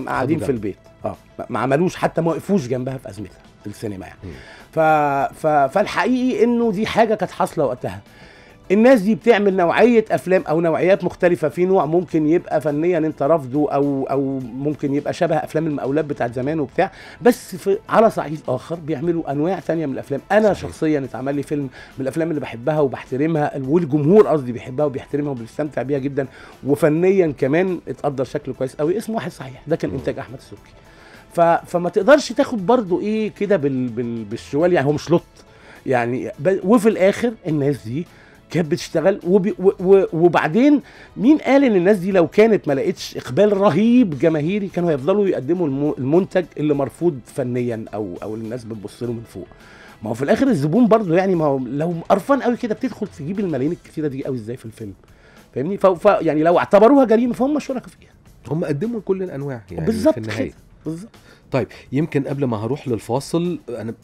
قاعدين. في البيت آه ما- عملوش حتى ما وقفوش جنبها في أزمتها السينما يعني. ف... ف... فالحقيقي إنه دي حاجة كانت حاصلة وقتها الناس دي بتعمل نوعية أفلام أو نوعيات مختلفة في نوع ممكن يبقى فنيا أنت رافضه أو أو ممكن يبقى شبه أفلام المقاولات بتاعت زمان وبتاع بس في على صعيد آخر بيعملوا أنواع تانية من الأفلام أنا صحيح. شخصيا اتعمل لي فيلم من الأفلام اللي بحبها وبحترمها والجمهور قصدي بيحبها وبيحترمها وبيستمتع بيها جدا وفنيا كمان اتقدر شكل كويس قوي اسمه واحد صحيح ده كان إنتاج أحمد السبكي. فما تقدرش تاخد برضو إيه كده بال... بال... بالشوال يعني هو مش لط يعني. وفي الآخر الناس دي كانت بتشتغل. و... وبعدين مين قال إن الناس دي لو كانت ما لقيتش إقبال رهيب جماهيري كانوا هيفضلوا يقدموا الم... المنتج اللي مرفوض فنيا أو أو الناس بتبص له من فوق. ما هو في الآخر الزبون برضه يعني ما هو لو قرفان قوي كده بتدخل تجيب الملايين الكتيرة دي قوي إزاي في الفيلم؟ فاهمني؟ ف... ف... يعني لو اعتبروها جريمة فهم شركاء فيها. هم قدموا كل الأنواع يعني بالظبط في بالظبط. طيب يمكن قبل ما هروح للفاصل أنا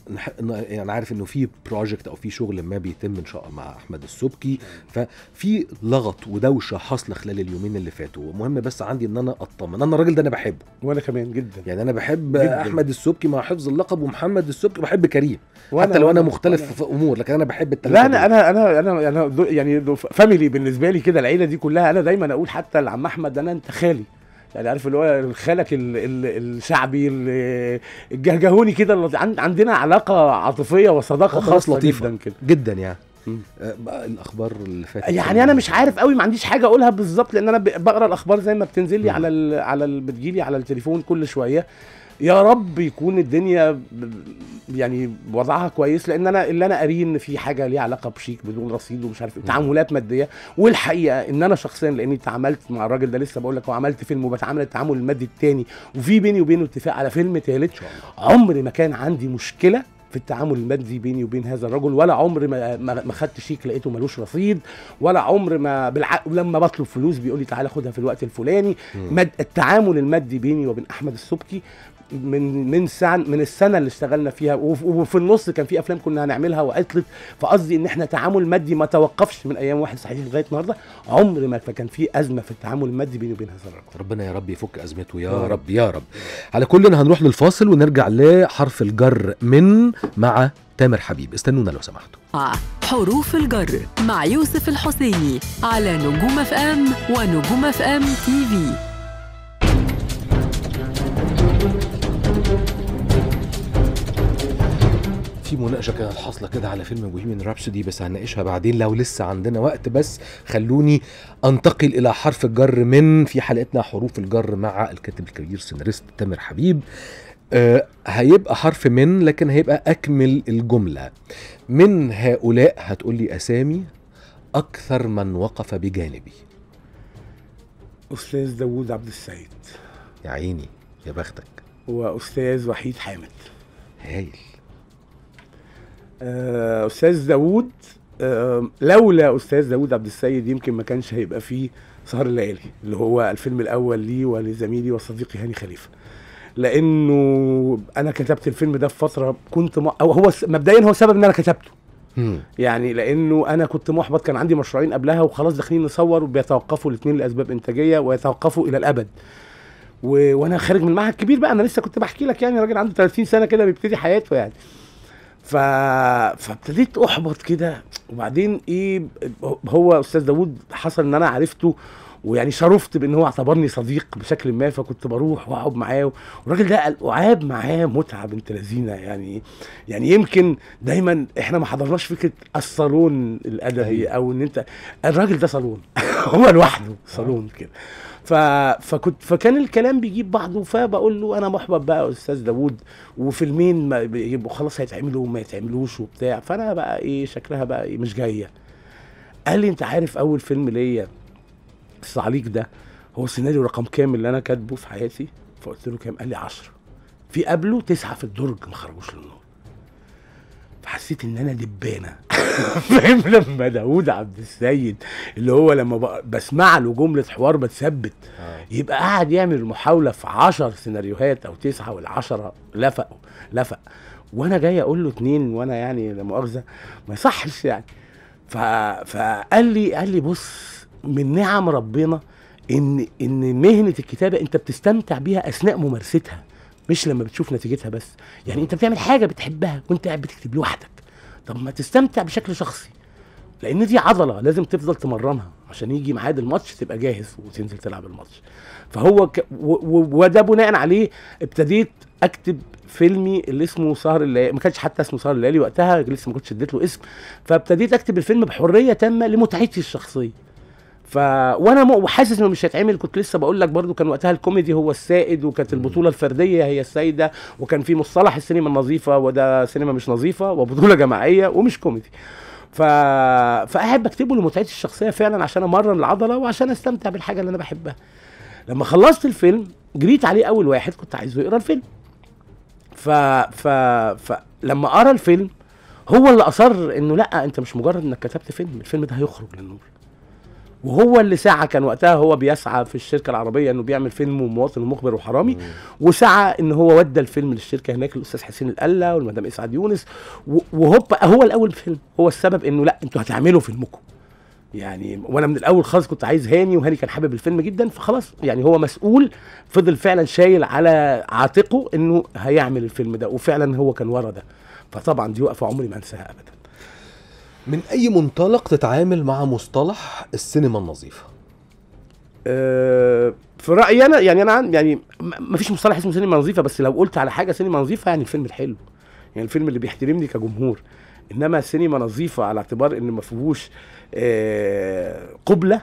يعني عارف إنه في project أو في شغل ما بيتم إن شاء الله مع أحمد السبكي ففي لغط ودوشة حاصلة خلال اليومين اللي فاتوا. مهم بس عندي إن أنا أطمن. أنا الراجل ده أنا بحبه. وأنا كمان جدا. يعني أنا بحب جداً. أحمد السبكي مع حفظ اللقب ومحمد السبكي بحب كريم. وأنا- حتى لو أنا مختلف وأنا- في أمور لكن أنا بحب الثلاثه لا أنا أنا أنا أنا دو- يعني family بالنسبة لي كده العيلة دي كلها أنا دايما أقول حتى لعم أحمد أنا أنت خالي. يعني عارف اللي هو خالك ال ال الشعبي ال- الجهجهوني كده اللي عن- عندنا علاقة عاطفية وصداقة خاص خاصة لطيفة. جدا كده. جدا يعني. بقى الأخبار اللي فاتت يعني أنا مش عارف قوي ما عنديش حاجة أقولها بالظبط لأن أنا بقرأ الأخبار زي ما بتنزل لي. على ال على ال بتجيلي على التليفون كل شوية. يا رب يكون الدنيا يعني وضعها كويس لأن أنا اللي أنا قاريه إن في حاجة ليها علاقة بشيك بدون رصيد ومش عارف إيه، تعاملات مادية. والحقيقة إن أنا شخصيا لأني تعاملت مع الراجل ده لسه بقول لك وعملت فيلم وبتعامل التعامل المادي التاني وفي بيني وبينه اتفاق على فيلم ثالث عمري ما كان عندي مشكلة في التعامل المادي بيني وبين هذا الرجل ولا عمري ما ما خدت شيك لقيته ملوش رصيد ولا عمر ما بالع... لما بطلب فلوس بيقول لي تعالى خدها في الوقت الفلاني. مد... التعامل المادي بيني وبين أحمد السبكي من من سنة من السنة اللي اشتغلنا فيها وف- وفي النص كان في أفلام كنا هنعملها وعطلت فقصدي إن إحنا تعامل مادي ما توقفش من أيام واحد صحيح لغاية النهارده عمر ما كان في أزمة في التعامل المادي بيني وبين هذا الرجل ربنا يا رب يفك أزمته يا رب. رب يا رب. على كل هنروح للفاصل ونرجع لحرف الجر من مع تامر حبيب. استنونا لو سمحتوا. مع حروف الجر مع يوسف الحسيني على نجوم FM ونجوم FM TV في مناقشة كانت حاصلة كده على فيلم بوهيميان رابسودي بس هنناقشها بعدين لو لسه عندنا وقت. بس خلوني أنتقل إلى حرف الجر من في حلقتنا حروف الجر مع الكاتب الكبير سيناريست تامر حبيب. آه هيبقى حرف من لكن هيبقى أكمل الجملة. من هؤلاء هتقول لي أسامي أكثر من وقف بجانبي. أستاذ داوود عبد السيد يا عيني يا بختك. واستاذ وحيد حامد. هايل. أستاذ داوود آه، لولا أستاذ داوود عبد السيد يمكن ما كانش هيبقى فيه سهر الليالي اللي هو الفيلم الأول لي ولزميلي وصديقي هاني خليفة. لأنه أنا كتبت الفيلم ده في فترة كنت م... أو هو س- مبدئيا هو سبب إن أنا كتبته. يعني لأنه أنا كنت محبط كان عندي مشروعين قبلها وخلاص داخلين نصور وبيتوقفوا الاثنين لأسباب إنتاجية ويتوقفوا إلى الأبد. و... وأنا خارج من المعهد الكبير بقى أنا لسه كنت بحكي لك يعني راجل عنده 30 سنة كده بيبتدي حياته يعني. ف... فابتديت أحبط كده. وبعدين إيه هو أستاذ داوود حصل إن أنا عرفته ويعني شرفت بإن هو اعتبرني صديق بشكل ما فكنت بروح وأقعد معاه. والراجل ده القعاب معاه متعة بنت لذينة. يعني يعني يمكن دايما إحنا ما حضرناش فكرة الصالون الأدبي. أو إن أنت الراجل ده صالون. هو لوحده صالون كده. ف... فكنت فكان الكلام بيجيب بعضه فبقول له أنا محبط بقى يا أستاذ داوود وفيلمين يبقوا خلاص هيتعملوا وما يتعملوش وبتاع. فأنا بقى إيه شكلها بقى إيه مش جاية. قال لي أنت عارف أول فيلم ليا الصعاليك ده هو السيناريو رقم كام اللي أنا كاتبه في حياتي؟ فقلت له كام؟ قال لي 10 في قبله تسعة في الدرج ما خرجوش للنور فحسيت إن أنا دبانة. فاهم؟ لما داوود عبد السيد اللي هو لما بسمع له جملة حوار بتثبت. آه. يبقى قاعد يعمل المحاوله في 10 سيناريوهات أو تسعة والعشره لفقوا لفق. وأنا جاي أقول له اتنين وأنا يعني لا مؤاخذة ما يصحش يعني. ف... فقال لي قال لي بص من نعم ربنا إن إن مهنة الكتابة أنت بتستمتع بيها أثناء ممارستها. مش لما بتشوف نتيجتها بس. يعني انت بتعمل حاجة بتحبها وانت قاعد بتكتب لوحدك. طب ما تستمتع بشكل شخصي لأن دي عضلة لازم تفضل تمرنها عشان يجي ميعاد الماتش تبقى جاهز وتنزل تلعب الماتش. فهو ك... و... و... وده بناء عليه ابتديت أكتب فيلمي اللي اسمه سهر الليالي ما كانش حتى اسمه سهر الليالي وقتها لسه ما كنتش اديت له اسم. فابتديت أكتب الفيلم بحرية تامة لمتعتي الشخصية. ف وأنا. حاسس انه مش هيتعمل. كنت لسه بقول لك برضو كان وقتها الكوميدي هو السائد وكانت البطولة الفردية هي السائده وكان في مصطلح السينما النظيفة وده سينما مش نظيفة وبطولة جماعية ومش كوميدي. ف... فأحب أكتبه لمتعتي الشخصية فعلا عشان أمرن العضلة وعشان أستمتع بالحاجة اللي أنا بحبها. لما خلصت الفيلم جريت عليه أول واحد كنت عايزه يقرأ الفيلم. ف... ف... فلما قرأ الفيلم هو اللي أصر إنه لأ أنت مش مجرد إنك كتبت فيلم الفيلم ده هيخرج للنور. وهو اللي سعى كان وقتها هو بيسعى في الشركة العربية إنه بيعمل فيلم ومواطن ومخبر وحرامي وسعى إن هو ودى الفيلم للشركة هناك الأستاذ حسين القلة والمدام إسعاد يونس و- وهو هو الأول فيلم هو السبب إنه لأ أنتوا هتعملوا فيلمكم. يعني وأنا من الأول خالص كنت عايز هاني وهاني كان حابب الفيلم جدا فخلاص يعني هو مسؤول فضل فعلا شايل على عاتقه إنه هيعمل الفيلم ده وفعلا هو كان ورا ده. فطبعا دي وقفة عمري ما أنساها ابدا. من أي منطلق تتعامل مع مصطلح السينما النظيفة؟ آه، في رأيي أنا يعني أنا عن- يعني ما فيش مصطلح اسمه سينما نظيفة بس لو قلت على حاجة سينما نظيفة يعني الفيلم الحلو. يعني الفيلم اللي بيحترمني كجمهور. إنما سينما نظيفة على اعتبار إن ما فيهوش آه، قبلة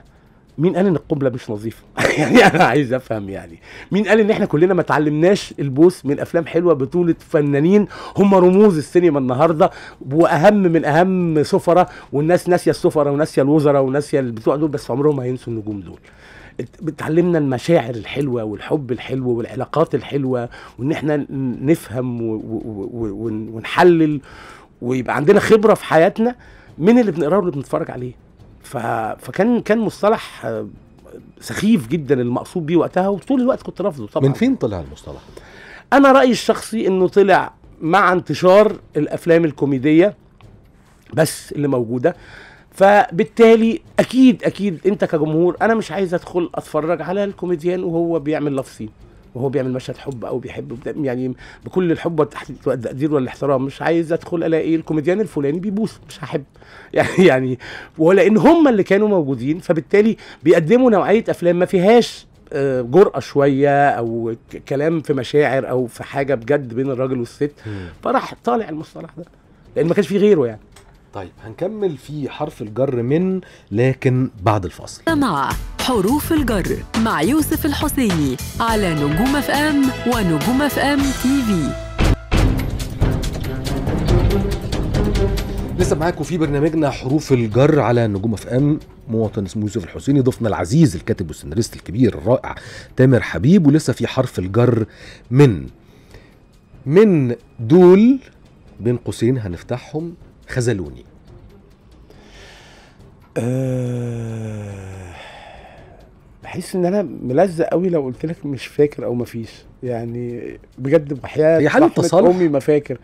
مين قال إن القبله مش نظيفة؟ يعني أنا عايز أفهم يعني. مين قال إن إحنا كلنا ما اتعلمناش البوس من أفلام حلوة بطولة فنانين؟ هم رموز السينما النهارده وأهم من أهم سفرة والناس ناسية السفرة وناسية الوزراء وناسية البتوع دول بس عمرهم ما هينسوا النجوم دول. اتعلمنا المشاعر الحلوة والحب الحلو والعلاقات الحلوة وإن إحنا نفهم ونحلل ويبقى عندنا خبرة في حياتنا. من اللي بنقراه واللي بنتفرج عليه. فكان كان مصطلح آه، سخيف جدا المقصود بيه وقتها وطول الوقت كنت رافضه طبعا. من فين طلع المصطلح؟ أنا رأيي الشخصي إنه طلع مع انتشار الأفلام الكوميدية بس اللي موجودة. فبالتالي أكيد أكيد أنت كجمهور أنا مش عايز أدخل أتفرج على الكوميديان وهو بيعمل لفظين وهو بيعمل مشهد حب أو بيحب يعني بكل الحب والتقدير والإحترام مش عايز أدخل ألاقي الكوميديان الفلاني بيبوس مش هحب. يعني يعني ولان هم اللي كانوا موجودين فبالتالي بيقدموا نوعية أفلام ما فيهاش آه، جرأة شوية أو كلام في مشاعر أو في حاجة بجد بين الراجل والست. فراح طالع المصطلح ده لأن ما كانش فيه غيره يعني. طيب هنكمل في حرف الجر من لكن بعد الفاصل. مع حروف الجر مع يوسف الحسيني على نجوم FM ونجوم FM TV. لسه معاكم في برنامجنا حروف الجر على نجوم FM. مواطن اسمه يوسف الحسيني ضيفنا العزيز الكاتب والسيناريست الكبير الرائع تامر حبيب. ولسه في حرف الجر من. من دول بين قوسين هنفتحهم. خذلوني أه بحس إن أنا ملزق قوي لو قلت لك مش فاكر أو مفيش يعني بجد بحياة هي حالة رحمة تصالح؟ أمي ما فاكر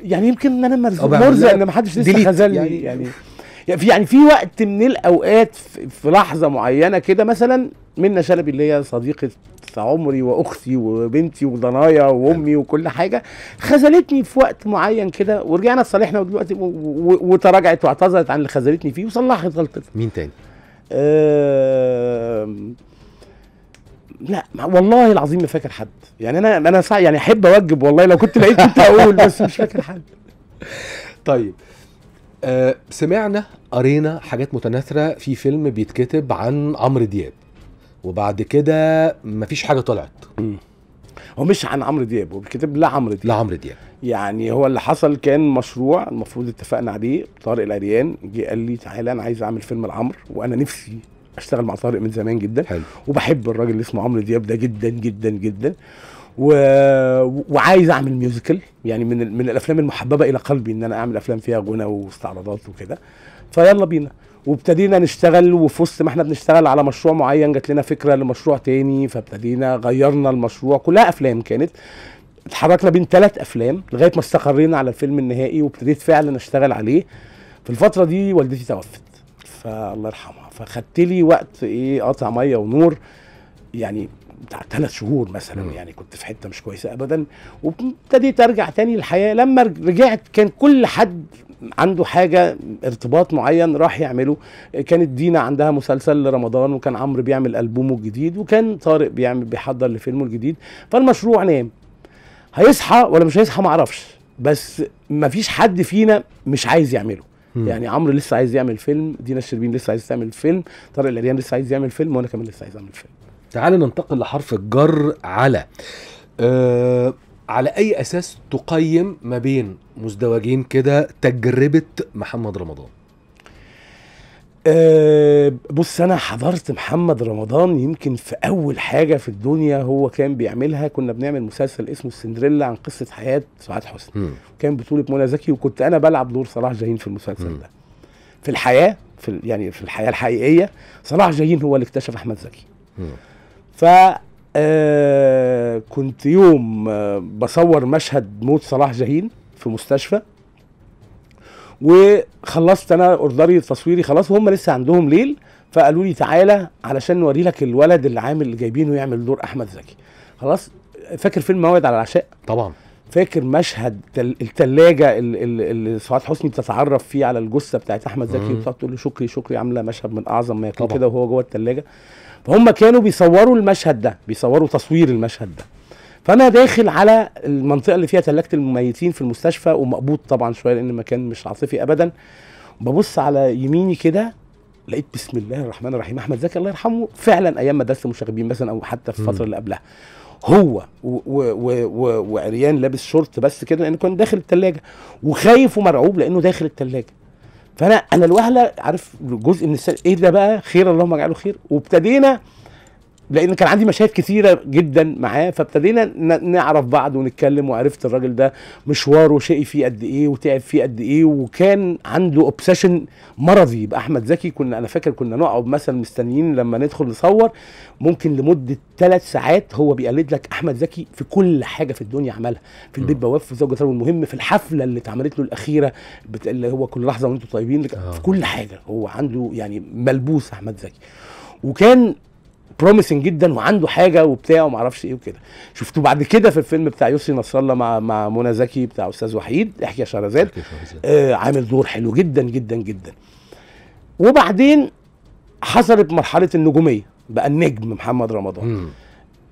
يعني يمكن إن أنا مرزق إن ما حدش لسه خذلني يعني. يعني, في يعني في وقت من الأوقات في لحظة معينة كده مثلا منى شلبي اللي هي صديقة عمري وأختي وبنتي وضنايا وأمي وكل حاجة خذلتني في وقت معين كده ورجعنا اتصالحنا ودلوقتي وتراجعت واعتذرت عن اللي خذلتني فيه وصلحت غلطتها مين تاني؟ آم، لا والله العظيم ما فاكر حد. يعني أنا أنا سا يعني أحب أوجب والله لو كنت لقيت كنت أقول بس مش فاكر حد. طيب. آه سمعنا قرينا حاجات متناثرة في فيلم بيتكتب عن عمرو دياب. وبعد كده مفيش حاجة طلعت. هو مش عن عمرو دياب هو بيتكتب لا عمرو دياب. لا عمرو دياب. يعني هو اللي حصل كان مشروع المفروض اتفقنا عليه طارق العريان جه قال لي تعالى أنا عايز أعمل فيلم لعمرو وأنا نفسي أشتغل مع طارق من زمان جدا. حلو. وبحب الراجل اللي اسمه عمرو دياب ده جدا جدا جدا. و... وعايز أعمل ميوزيكال يعني من ال... من الأفلام المحببة إلى قلبي إن أنا أعمل أفلام فيها غنى واستعراضات وكده. فيلا بينا. وابتدينا نشتغل وفي وسط ما إحنا بنشتغل على مشروع معين جات لنا فكرة لمشروع تاني فابتدينا غيرنا المشروع. كلها أفلام كانت. اتحركنا بين ثلاث أفلام لغاية ما استقرينا على الفيلم النهائي وابتديت فعلا أشتغل عليه. في الفترة دي والدتي توفت فالله يرحمها. فخدت لي وقت إيه قطع مية ونور يعني بتاع ثلاث شهور مثلا. مم. يعني كنت في حتة مش كويسة ابدا. وابتديت أرجع تاني للحياة. لما رجعت كان كل حد عنده حاجة ارتباط معين راح يعمله. كانت دينا عندها مسلسل لرمضان وكان عمرو بيعمل ألبومه الجديد وكان طارق بيعمل بيحضر لفيلمه الجديد. فالمشروع نام. هيصحى ولا مش هيصحى ما أعرفش. بس ما فيش حد فينا مش عايز يعمله. مم. يعني عمرو لسه عايز يعمل فيلم دينا الشربين لسه عايز تعمل فيلم طارق العريان لسه عايز يعمل فيلم وأنا كمان لسه عايز أعمل فيلم. تعال ننتقل لحرف الجر على. آه على أي أساس تقيم ما بين مزدوجين كده تجربة محمد رمضان أه بص أنا حضرت محمد رمضان يمكن في أول حاجة في الدنيا هو كان بيعملها كنا بنعمل مسلسل اسمه السندريلا عن قصة حياة سعاد حسني. كان بطولة منى زكي وكنت أنا بلعب دور صلاح جاهين في المسلسل مم. ده في الحياة في يعني في الحياة الحقيقية صلاح جاهين هو اللي اكتشف أحمد زكي. ف آه، كنت يوم آه، بصور مشهد موت صلاح جاهين في مستشفى وخلصت أنا اوردري تصويري خلاص وهم لسه عندهم ليل فقالوا لي تعالى علشان نوري لك الولد اللي عامل اللي جايبينه يعمل دور أحمد زكي خلاص فاكر فيلم موعد على العشاء طبعا فاكر مشهد تل... التلاجة اللي, سعاد حسني بتتعرف فيه على الجثة بتاعت أحمد زكي. وبتقعد تقول له شكري شكري عاملة مشهد من أعظم ما يكون. كده وهو جوه التلاجة فهم كانوا بيصوروا المشهد ده بيصوروا تصوير المشهد ده. فأنا داخل على المنطقة اللي فيها تلاجه الميتين في المستشفى ومقبوض طبعا شوية لأن المكان مش عاطفي ابدا. ببص على يميني كده لقيت بسم الله الرحمن الرحيم. أحمد زكي الله يرحمه فعلا أيام مدرسة المشاغبين مثلا أو حتى في. الفترة اللي قبلها. هو وعريان لابس شورت بس كده لأنه كان داخل التلاجة. وخايف ومرعوب لأنه داخل التلاجة. فانا أنا الوهلة عارف جزء من السنة إيه ده بقى؟ خير اللهم اجعله خير. وابتدينا لأن كان عندي مشاهد كتيره جدا معاه فابتدينا نعرف بعض ونتكلم وعرفت الراجل ده مشواره شقي فيه قد إيه وتعب فيه قد إيه وكان عنده اوبسيشن مرضي بأحمد زكي كنا أنا فاكر كنا نقعد مثلا مستنيين لما ندخل نصور ممكن لمدة ثلاث ساعات هو بيقلد لك أحمد زكي في كل حاجة في الدنيا عملها في البيت. بواب في زوجة رجل المهم في الحفلة اللي اتعملت له الأخيرة بت... اللي هو كل لحظة وأنتم طيبين آه. في كل حاجة هو عنده يعني ملبوس أحمد زكي وكان بروميسنج جدا وعنده حاجة وبتاع وما أعرفش إيه وكده. شفته بعد كده في الفيلم بتاع يسري نصر الله مع مع منى زكي بتاع أستاذ وحيد احكي يا شهرزاد. آه عامل دور حلو جدا جدا جدا. وبعدين حصلت مرحلة النجومية بقى النجم محمد رمضان. مم.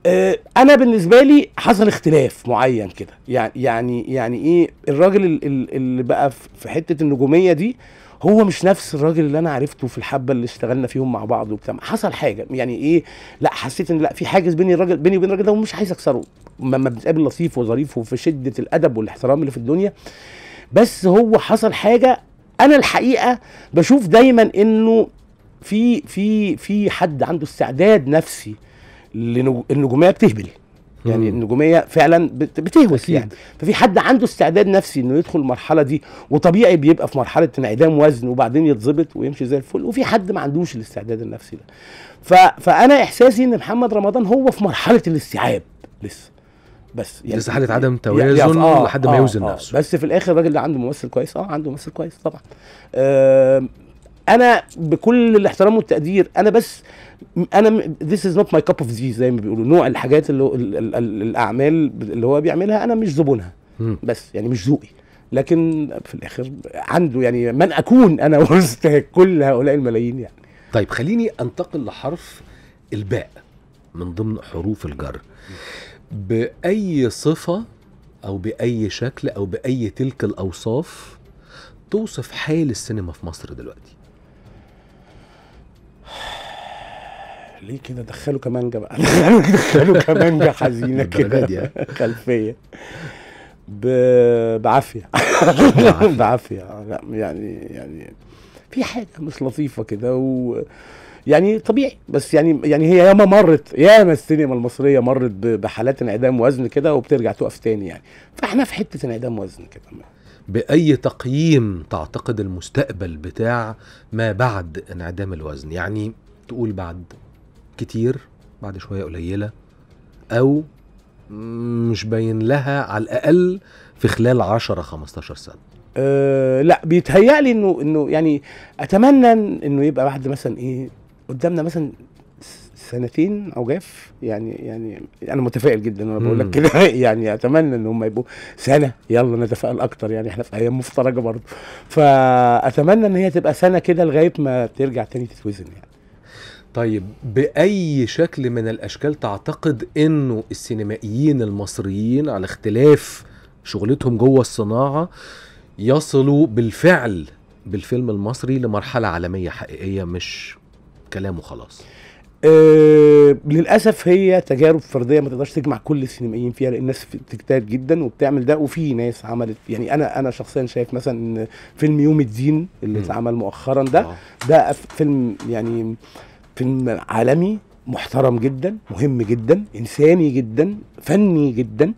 آه، أنا بالنسبة لي حصل اختلاف معين كده. يعني يعني يعني إيه الراجل ال- ال- اللي بقى في- في حتة النجومية دي هو مش نفس الراجل اللي أنا عرفته في الحبة اللي اشتغلنا فيهم مع بعض وبتاع. حصل حاجة. يعني إيه؟ لا حسيت إن لا في حاجز بيني الراجل بيني وبين الراجل ده ومش عايز أكسره. لما بنتقابل لطيف وظريف وفي شدة الأدب والاحترام اللي في الدنيا. بس هو حصل حاجة أنا الحقيقة بشوف دايما إنه في في في حد عنده استعداد نفسي لنج- النجومية بتهبل. يعني. النجومية فعلا بت- بتهوس أكيد. يعني ففي حد عنده استعداد نفسي إنه يدخل المرحلة دي وطبيعي بيبقى في مرحلة انعدام وزن وبعدين يتظبط ويمشي زي الفل وفي حد ما عندوش الاستعداد النفسي ده ف... فأنا إحساسي إن محمد رمضان هو في مرحلة الاستيعاب لسه بس لسه حالة عدم توازن آه، لحد ما آه، يوزن آه. نفسه. بس في الآخر الراجل ده عنده ممثل كويس آه عنده ممثل كويس طبعا آه أنا بكل الاحترام والتقدير أنا بس أنا this is not my cup of tea زي ما بيقولوا. نوع الحاجات اللي هو ال ال ال الأعمال اللي هو بيعملها أنا مش زبونها. بس يعني مش ذوقي. لكن في الآخر عنده يعني من أكون أنا وسط كل هؤلاء الملايين يعني. طيب خليني أنتقل لحرف الباء من ضمن حروف الجر. بأي صفة أو بأي شكل أو بأي تلك الأوصاف توصف حال السينما في مصر دلوقتي؟ ليه كده؟ دخلوا كمانجا بقى. دخلوا كمانجا حزينة كده؟ خلفية. ب... بعافية. بعافية. آه، لا يعني يعني في حاجة مش لطيفة كده و يعني طبيعي. بس يعني يعني هي ياما مرت ياما السينما المصرية مرت بحالات انعدام وزن كده وبترجع تقف تاني يعني. فاحنا في حتة انعدام وزن كده. بأي تقييم تعتقد المستقبل بتاع ما بعد انعدام الوزن؟ يعني تقول بعد. كتير بعد شوية قليلة أو مش باين لها على الأقل في خلال 10 15 سنة. أه لا بيتهيألي إنه إنه يعني أتمنى إنه يبقى بعد مثلا إيه قدامنا مثلا سنتين عجاف يعني يعني أنا متفائل جدا وأنا بقول لك. كده. يعني أتمنى إن هم يبقوا سنة. يلا نتفائل أكتر. يعني إحنا في أيام مفترجة برضه. فأتمنى إن هي تبقى سنة كده لغاية ما ترجع تاني تتوزن يعني. طيب بأي شكل من الأشكال تعتقد إنه السينمائيين المصريين على اختلاف شغلتهم جوه الصناعة يصلوا بالفعل بالفيلم المصري لمرحلة عالمية حقيقية مش كلام وخلاص أه للأسف هي تجارب فردية ما تقدرش تجمع كل السينمائيين فيها لأن الناس بتجتهد جدا وبتعمل ده وفي ناس عملت يعني أنا أنا شخصيا شايف مثلا إن فيلم يوم الدين اللي. اتعمل مؤخرا ده آه. ده فيلم يعني فيلم عالمي محترم جدا مهم جدا إنساني جدا فني جدا.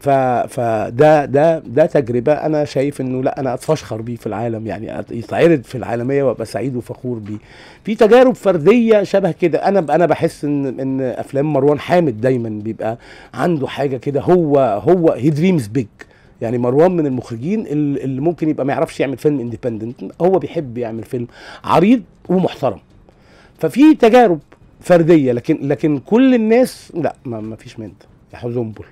ف فده ده ده تجربة أنا شايف إنه لا أنا أتفشخر بيه في العالم يعني يتعرض في العالمية وأبقى سعيد وفخور بيه. في تجارب فردية شبه كده. أنا أنا بحس إن إن أفلام مروان حامد دايما بيبقى عنده حاجة كده هو هو he dreams big يعني مروان من المخرجين اللي ممكن يبقى ما يعرفش يعمل فيلم independent هو بيحب يعمل فيلم عريض ومحترم. ففي تجارب فردية لكن لكن كل الناس لا ما, ما فيش من ده يا حزنبل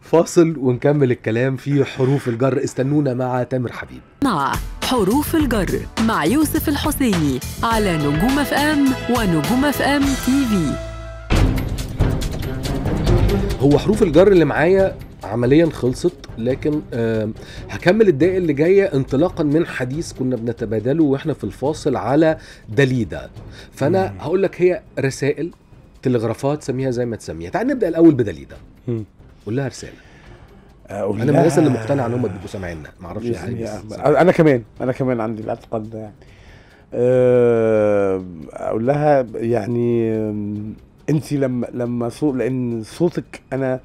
فاصل ونكمل الكلام في حروف الجر. استنونا مع تامر حبيب. مع حروف الجر مع يوسف الحسيني على نجوم FM ونجوم FM TV هو حروف الجر اللي معايا عمليا خلصت لكن آه هكمل الدقائق اللي جاية انطلاقا من حديث كنا بنتبادله وإحنا في الفاصل على داليدا فأنا. هقول لك هي رسائل تلغرافات سميها زي ما تسميها. تعال نبدأ الأول بداليدا قول لها رسالة. أقول أنا من الناس اللي مقتنع إن هم بيبقوا سامعيننا ما أعرفش إزاي يعني بس أنا كمان أنا كمان عندي الاعتقاد ده يعني. أقول لها يعني انت لما لما صوت لأن صوتك أنا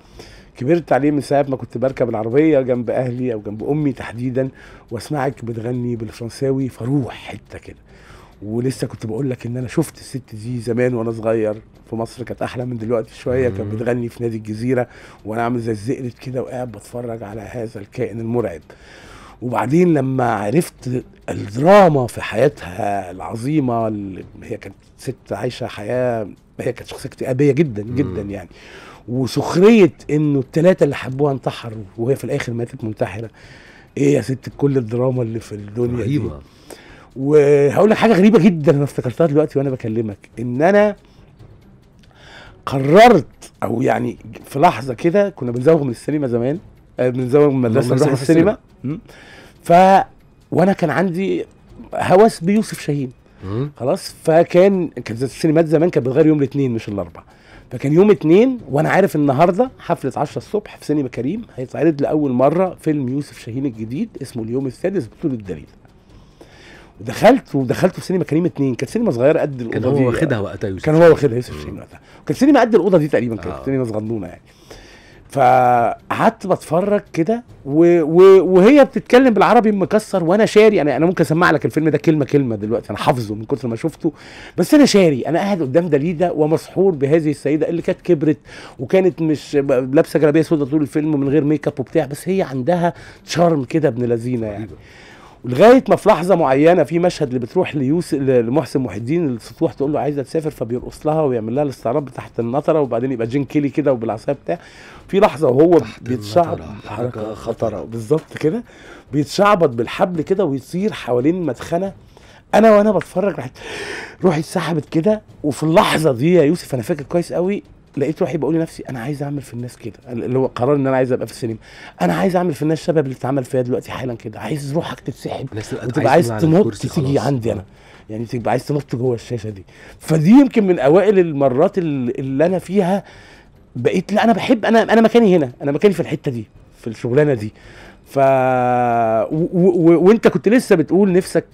كبرت عليه من ساعة ما كنت بركب العربية جنب أهلي أو جنب أمي تحديدا وأسمعك بتغني بالفرنساوي فاروح حتة كده ولسه كنت بقول لك إن أنا شفت الست دي زمان وأنا صغير في مصر كانت أحلى من دلوقتي شوية كانت. بتغني في نادي الجزيرة وأنا عامل زي الزئرت كده وقاعد بتفرج على هذا الكائن المرعب وبعدين لما عرفت الدراما في حياتها العظيمة اللي هي كانت ست عايشة حياة هي كانت شخصية اكتئابيه جدا جدا. يعني. وسخرية إنه الثلاثه اللي حبوها انتحروا وهي في الآخر ماتت منتحرة. إيه يا ست كل الدراما اللي في الدنيا دي. رهيبة. وهقول لك حاجة غريبة جدا أنا افتكرتها دلوقتي وأنا بكلمك إن أنا قررت أو يعني في لحظة كده كنا بنزوغ من السينما زمان. من المدرسة المدرسة نروح السينما? ف وأنا كان عندي هوس بيوسف شاهين. خلاص؟ فكان كانت السينمات زمان كانت بتغير يوم الاثنين مش الأربع. فكان يوم اتنين وأنا عارف النهارده حفلة 10 الصبح في سينما كريم هيتعرض لأول مرة فيلم يوسف شاهين الجديد اسمه اليوم السادس بطولة دليل. ودخلت ودخلت في سينما كريم اتنين كانت سينما صغيرة قد الأوضة كان هو دي. واخدها وقتها يوسف كان هو واخدها يوسف شاهين وقتها. كانت سينما قد الأوضة دي تقريبا كانت آه. سينما صغنونة يعني. فقعدت بتفرج كده و... و... وهي بتتكلم بالعربي مكسر وأنا شاري. يعني أنا ممكن اسمع لك الفيلم ده كلمة كلمة دلوقتي أنا حافظه من كتر ما شفته. بس أنا شاري أنا قاعد قدام داليدا ومسحور بهذه السيدة اللي كانت كبرت وكانت مش لابسة جلابية سوداء طول الفيلم من غير ميك اب وبتاع. بس هي عندها تشارم كده ابن لذينة يعني. ولغايه ما في لحظة معينة في مشهد اللي بتروح ليوسف لمحسن محي الدين السطوح تقول له عايزة تسافر فبيرقص لها ويعمل لها الاستعراض تحت النطرة وبعدين يبقى جين كيلي كده وبالعصاية بتاع. في لحظة وهو بيتشعب حركه خطرة. بالظبط كده. بيتشعبط بالحبل كده ويطير حوالين مدخنة. أنا وأنا بتفرج راحت روحي اتسحبت كده. وفي اللحظة دي يا يوسف أنا فاكر كويس قوي لقيت روحي بقول لنفسي أنا عايز أعمل في الناس كده. اللي هو قرار إن أنا عايز أبقى في السينما. أنا عايز أعمل في الناس الشباب اللي اتعمل فيها دلوقتي حالا كده. عايز روحك تتسحب وتبقى عايز على تنط تيجي. عندي أنا. يعني تبقى عايز تنط جوه الشاشة دي. فدي يمكن من أوائل المرات اللي أنا فيها بقيت لا أنا بحب أنا أنا مكاني هنا. أنا مكاني في الحتة دي في الشغلانة دي. ف و... و... وانت كنت لسه بتقول نفسك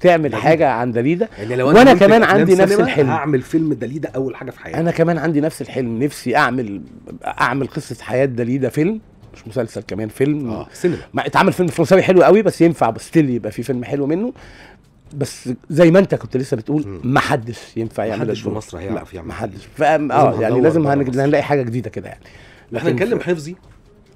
تعمل حاجة عن دليده يعني لو وأنا عملت كمان عندي نفس الحلم. هعمل فيلم دليده أول حاجة في حياتي. أنا كمان عندي نفس الحلم. نفسي أعمل أعمل قصة حياة داليدا فيلم. مش مسلسل كمان فيلم. آه سينما. ما اتعمل فيلم فرنساوي حلو قوي بس ينفع بس still يبقى في فيلم حلو منه. بس زي ما أنت كنت لسه بتقول. ما حدش ينفع يعمل محدش في. مصر هيعرف يعمل ما. حدش. آه يعني لازم. هنلاقي حاجة جديدة كده يعني. إحنا نتكلم حفظي.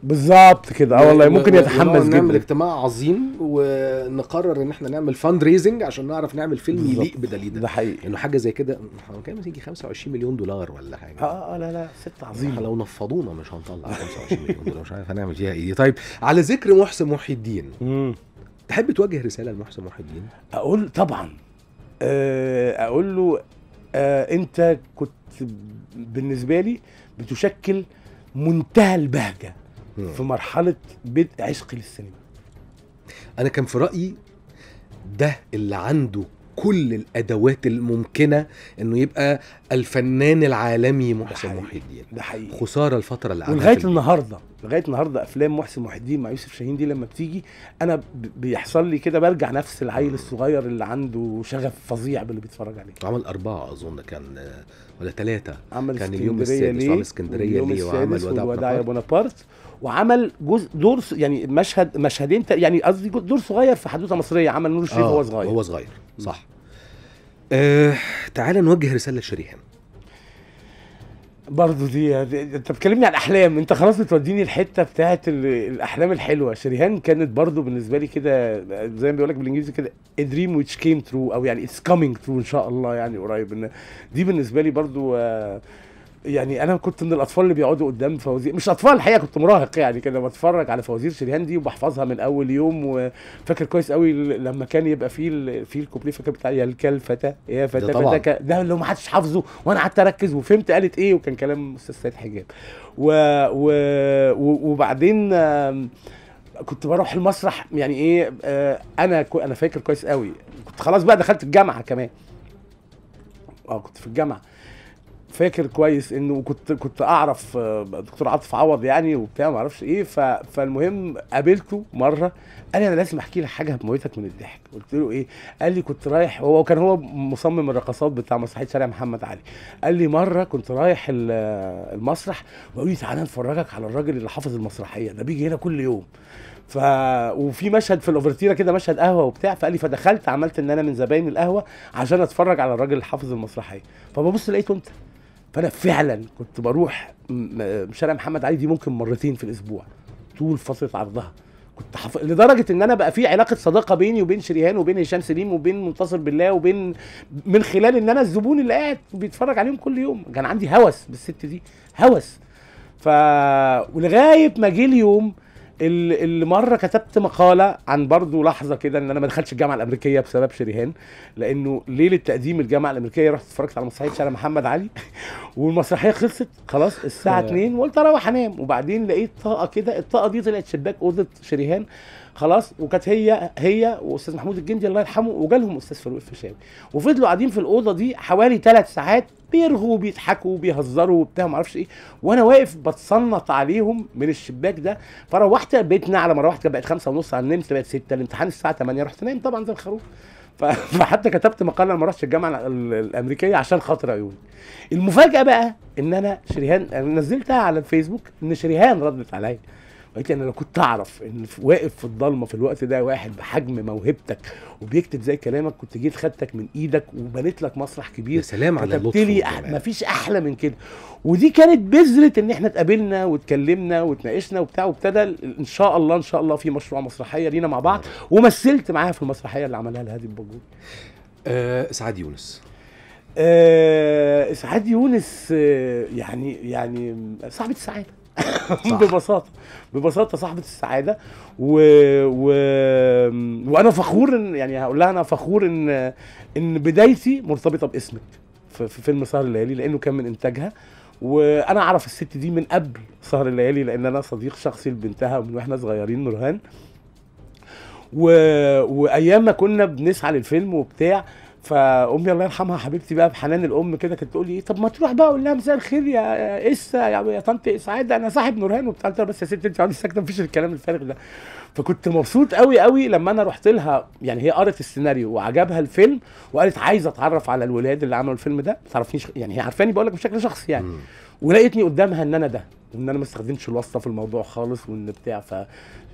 بالظبط كده. آه والله ممكن يتحمس ونقعد نعمل جدا. اجتماع عظيم ونقرر إن إحنا نعمل fundraising عشان نعرف نعمل فيلم. يليق بداليدا ده. حقيقي. إنه حاجة زي كده كان يجي 25 مليون دولار ولا حاجة. آه آه لا لا ست إحنا عظيمه لو نفضونا مش هنطلع 25 مليون دولار مش عارف هنعمل فيها إيه. طيب على ذكر محسن محي الدين. تحب توجه رسالة لمحسن محي الدين؟ أقول طبعا. آه، أقول له آه، أنت كنت بالنسبة لي بتشكل منتهى البهجة. في مرحلة بدء عشقي للسينما. أنا كان في رأيي ده اللي عنده كل الأدوات الممكنة إنه يبقى الفنان العالمي محسن. محي الدين ده حقيقي. خسارة الفترة اللي ولغاية. النهارده لغاية النهارده أفلام محسن محي الدين مع يوسف شاهين دي لما بتيجي أنا بيحصل لي كده برجع نفس العيل الصغير اللي عنده شغف فظيع باللي بيتفرج عليه. عمل أربعة أظن كان ولا ثلاثة عمل كان اليوم اسكندرية السادس ليه؟ وعمل اسكندرية واليوم ليه؟ وعمل وداع بونابرت. وعمل جزء دور يعني مشهد مشهدين يعني قصدي دور صغير في حدوته مصرية عمل نور الشريف وهو صغير. هو صغير. صح. آه تعال نوجه رسالة لشريهان برضه دي, دي انت بتكلمني عن احلام انت خلاص بتوديني الحتة بتاعت ال- الأحلام الحلوة. شريهان كانت برضه بالنسبة لي كده زي ما بيقول لك بالإنجليزي كده a dream which came true أو يعني it's coming true إن شاء الله يعني قريب. دي بالنسبة لي برضه آه، يعني أنا كنت من الأطفال اللي بيقعدوا قدام فوازير مش أطفال الحقيقة كنت مراهق يعني كده بتفرج على فوازير شريهان دي وبحفظها من أول يوم وفاكر كويس قوي لما كان يبقى فيه ال- فيه الكوبليه فاكر بتاع يا الكلفتة يا فتى. فتى ك- ده اللي ما حدش حافظه وأنا قعدت أركز وفهمت قالت إيه وكان كلام أستاذ سيد حجاب. و... و... وبعدين كنت بروح المسرح يعني إيه آه، أنا كو... أنا فاكر كويس قوي كنت خلاص بقى دخلت الجامعة كمان. آه كنت في الجامعة. فاكر كويس إنه كنت كنت أعرف آه، دكتور عاطف عوض يعني وبتاع ما أعرفش إيه ف... فالمهم قابلته مرة قال لي أنا لازم أحكي لك حاجة هتموتك من الضحك. قلت له إيه؟ قال لي كنت رايح هو كان هو مصمم الرقصات بتاع مسرحية شارع محمد علي. قال لي مرة كنت رايح ال- المسرح وقال لي تعالى نفرجك على الراجل اللي حافظ المسرحية ده بيجي هنا كل يوم. ف وفي مشهد في الأوفرتيرة كده مشهد قهوة وبتاع فقال لي فدخلت عملت إن أنا من زباين القهوة عشان أتفرج على الراجل اللي حافظ المسرحية. فببص لقيته أنت. فأنا فعلا كنت بروح شارع محمد علي دي ممكن مرتين في الأسبوع طول فترة عرضها. كنت حف... لدرجة إن أنا بقى في علاقة صداقة بيني وبين شريهان وبين هشام سليم وبين منتصر بالله وبين من خلال إن أنا الزبون اللي قاعد بيتفرج عليهم كل يوم. كان عندي هوس بالست دي هوس. ف ولغاية ما جه اليوم اللي مرة كتبت مقالة عن برضو لحظة كده إن أنا ما دخلتش الجامعة الأمريكية بسبب شريهان لأنه ليلة تقديم الجامعة الأمريكية رحت اتفرجت على مسرحيه شارع محمد علي. والمسرحية خلصت خلاص الساعة ف- 2 وقلت أروح أنام. وبعدين لقيت طاقة كده الطاقة دي طلعت شباك أوضة شريهان خلاص وكانت هي هي وأستاذ محمود الجندي الله يرحمه وجالهم أستاذ فاروق الفيشاوي. وفضلوا قاعدين في الأوضة دي حوالي ثلاث ساعات بيرغوا وبيضحكوا وبيهزروا وبتاع ما أعرفش إيه. وأنا واقف بتصنط عليهم من الشباك ده. فروحت بيتنا على ما روحت بقت خمسة ونص على نمت بقت 6 الامتحان الساعة 8 رحت نايم طبعا زي الخروف. فحتى كتبت مقال لما رحت الجامعة ال- الأمريكية عشان خاطر عيوني. المفاجأة بقى إن أنا شريهان نزلتها على الفيسبوك إن شريهان ردت عليا. قالت لي أنا لو كنت أعرف إن واقف في الضلمة في الوقت ده واحد بحجم موهبتك وبيكتب زي كلامك كنت جيت خدتك من إيدك وبنيت لك مسرح كبير يا سلام على اللطف لي أح... مفيش أحلى من كده. ودي كانت بذرة إن إحنا اتقابلنا واتكلمنا واتناقشنا وبتاع وابتدى إن شاء الله إن شاء الله في مشروع مسرحية لينا مع بعض ومثلت معاها في المسرحية اللي عملها لهادي البجور آه اسعاد يونس. آه اسعاد يونس آه يعني يعني صاحبة السعادة. ببساطة. ببساطة صاحبة السعادة. و... و... وأنا فخور إن يعني هقول لها أنا فخور إن إن بدايتي مرتبطة باسمك في, في فيلم سهر الليالي لأنه كان من إنتاجها. وأنا أعرف الست دي من قبل سهر الليالي لأن أنا صديق شخصي لبنتها من وإحنا صغيرين نورهان. و... وأيام ما كنا بنسعى للفيلم وبتاع فأمي الله يرحمها حبيبتي بقى بحنان الأم كده كانت تقول لي طب ما تروح بقى قول لها مساء الخير يا إسا يا, يا طنط إسعاد أنا صاحب نورهان. وبتاع قلت بس يا ست أنت اقعدي ساكتة مفيش الكلام الفارغ ده. فكنت مبسوط قوي قوي لما أنا رحت لها يعني هي قرت السيناريو وعجبها الفيلم وقالت عايزة أتعرف على الولاد اللي عملوا الفيلم ده ما تعرفنيش يعني هي عارفاني بقول لك بشكل شخصي يعني. ولقيتني قدامها إن أنا ده وإن أنا ما استخدمتش الواسطة في الموضوع خالص وإن بتاع ف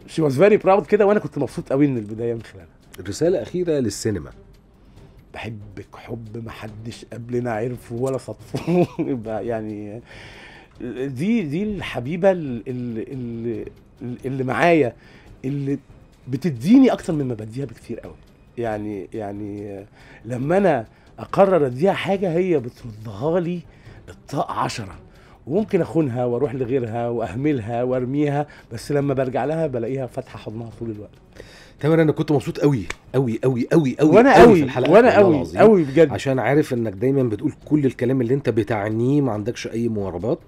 She was very proud كده وأنا كنت مبسوط قوي من البداية من خلالها. رسالة أخيرة للسينما. بحبك حب ما حدش قبلنا عرفه ولا صدفه. يعني دي دي الحبيبة اللي, اللي, اللي معايا اللي بتديني أكتر مما بديها بكتير قوي. يعني يعني لما أنا أقرر أديها حاجة هي بتردها لي الطاق عشرة. وممكن أخونها وأروح لغيرها وأهملها وأرميها بس لما برجع لها بلاقيها فاتحة حضنها طول الوقت. تامر أنا كنت مبسوط قوي. قوي قوي قوي قوي وأنا قوي وأنا قوي. قوي بجد. عشان عارف إنك دايما بتقول كل الكلام اللي أنت بتعنيه ما عندكش أي مواربات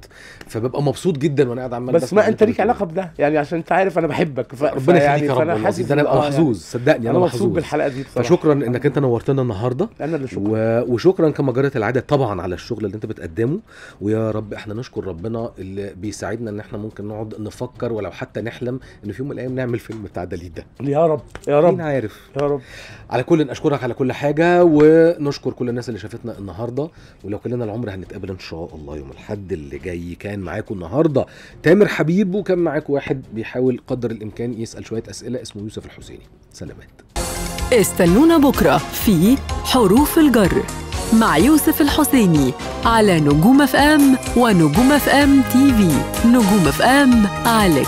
فببقى مبسوط جدا وأنا قاعد عمال بس ما أنت ليك. علاقة بده. يعني عشان أنت عارف أنا بحبك ف... ربنا يخليك يا رب والله. حاسس. ده أنا آه محظوظ صدقني يعني أنا أنا مبسوط محظوظ. بالحلقة دي بصراحة. فشكرا إنك أنت نورتنا النهارده. أنا اللي شكرا. و... وشكرا كما جرت العادة طبعا على الشغل اللي أنت بتقدمه. ويا رب إحنا نشكر ربنا اللي بيساعدنا إن إحنا ممكن نقعد نفكر ولو حتى نحلم إن في يوم من الأيام نعمل فيلم بتاع دليل ده. يا رب يا مين رب عارف؟ يا رب. على كل أشكرك على كل حاجة ونشكر كل الناس اللي شافتنا النهارده. ولو كلنا العمر هنتقابل إن شاء الله يوم الأحد اللي جاي. كان معاكم النهارده تامر حبيب وكان معاكم واحد بيحاول قدر الإمكان يسأل شوية أسئلة اسمه يوسف الحسيني. سلامات. استنونا بكرة في حروف الجر مع يوسف الحسيني على نجوم FM ونجوم FM TV نجوم FM على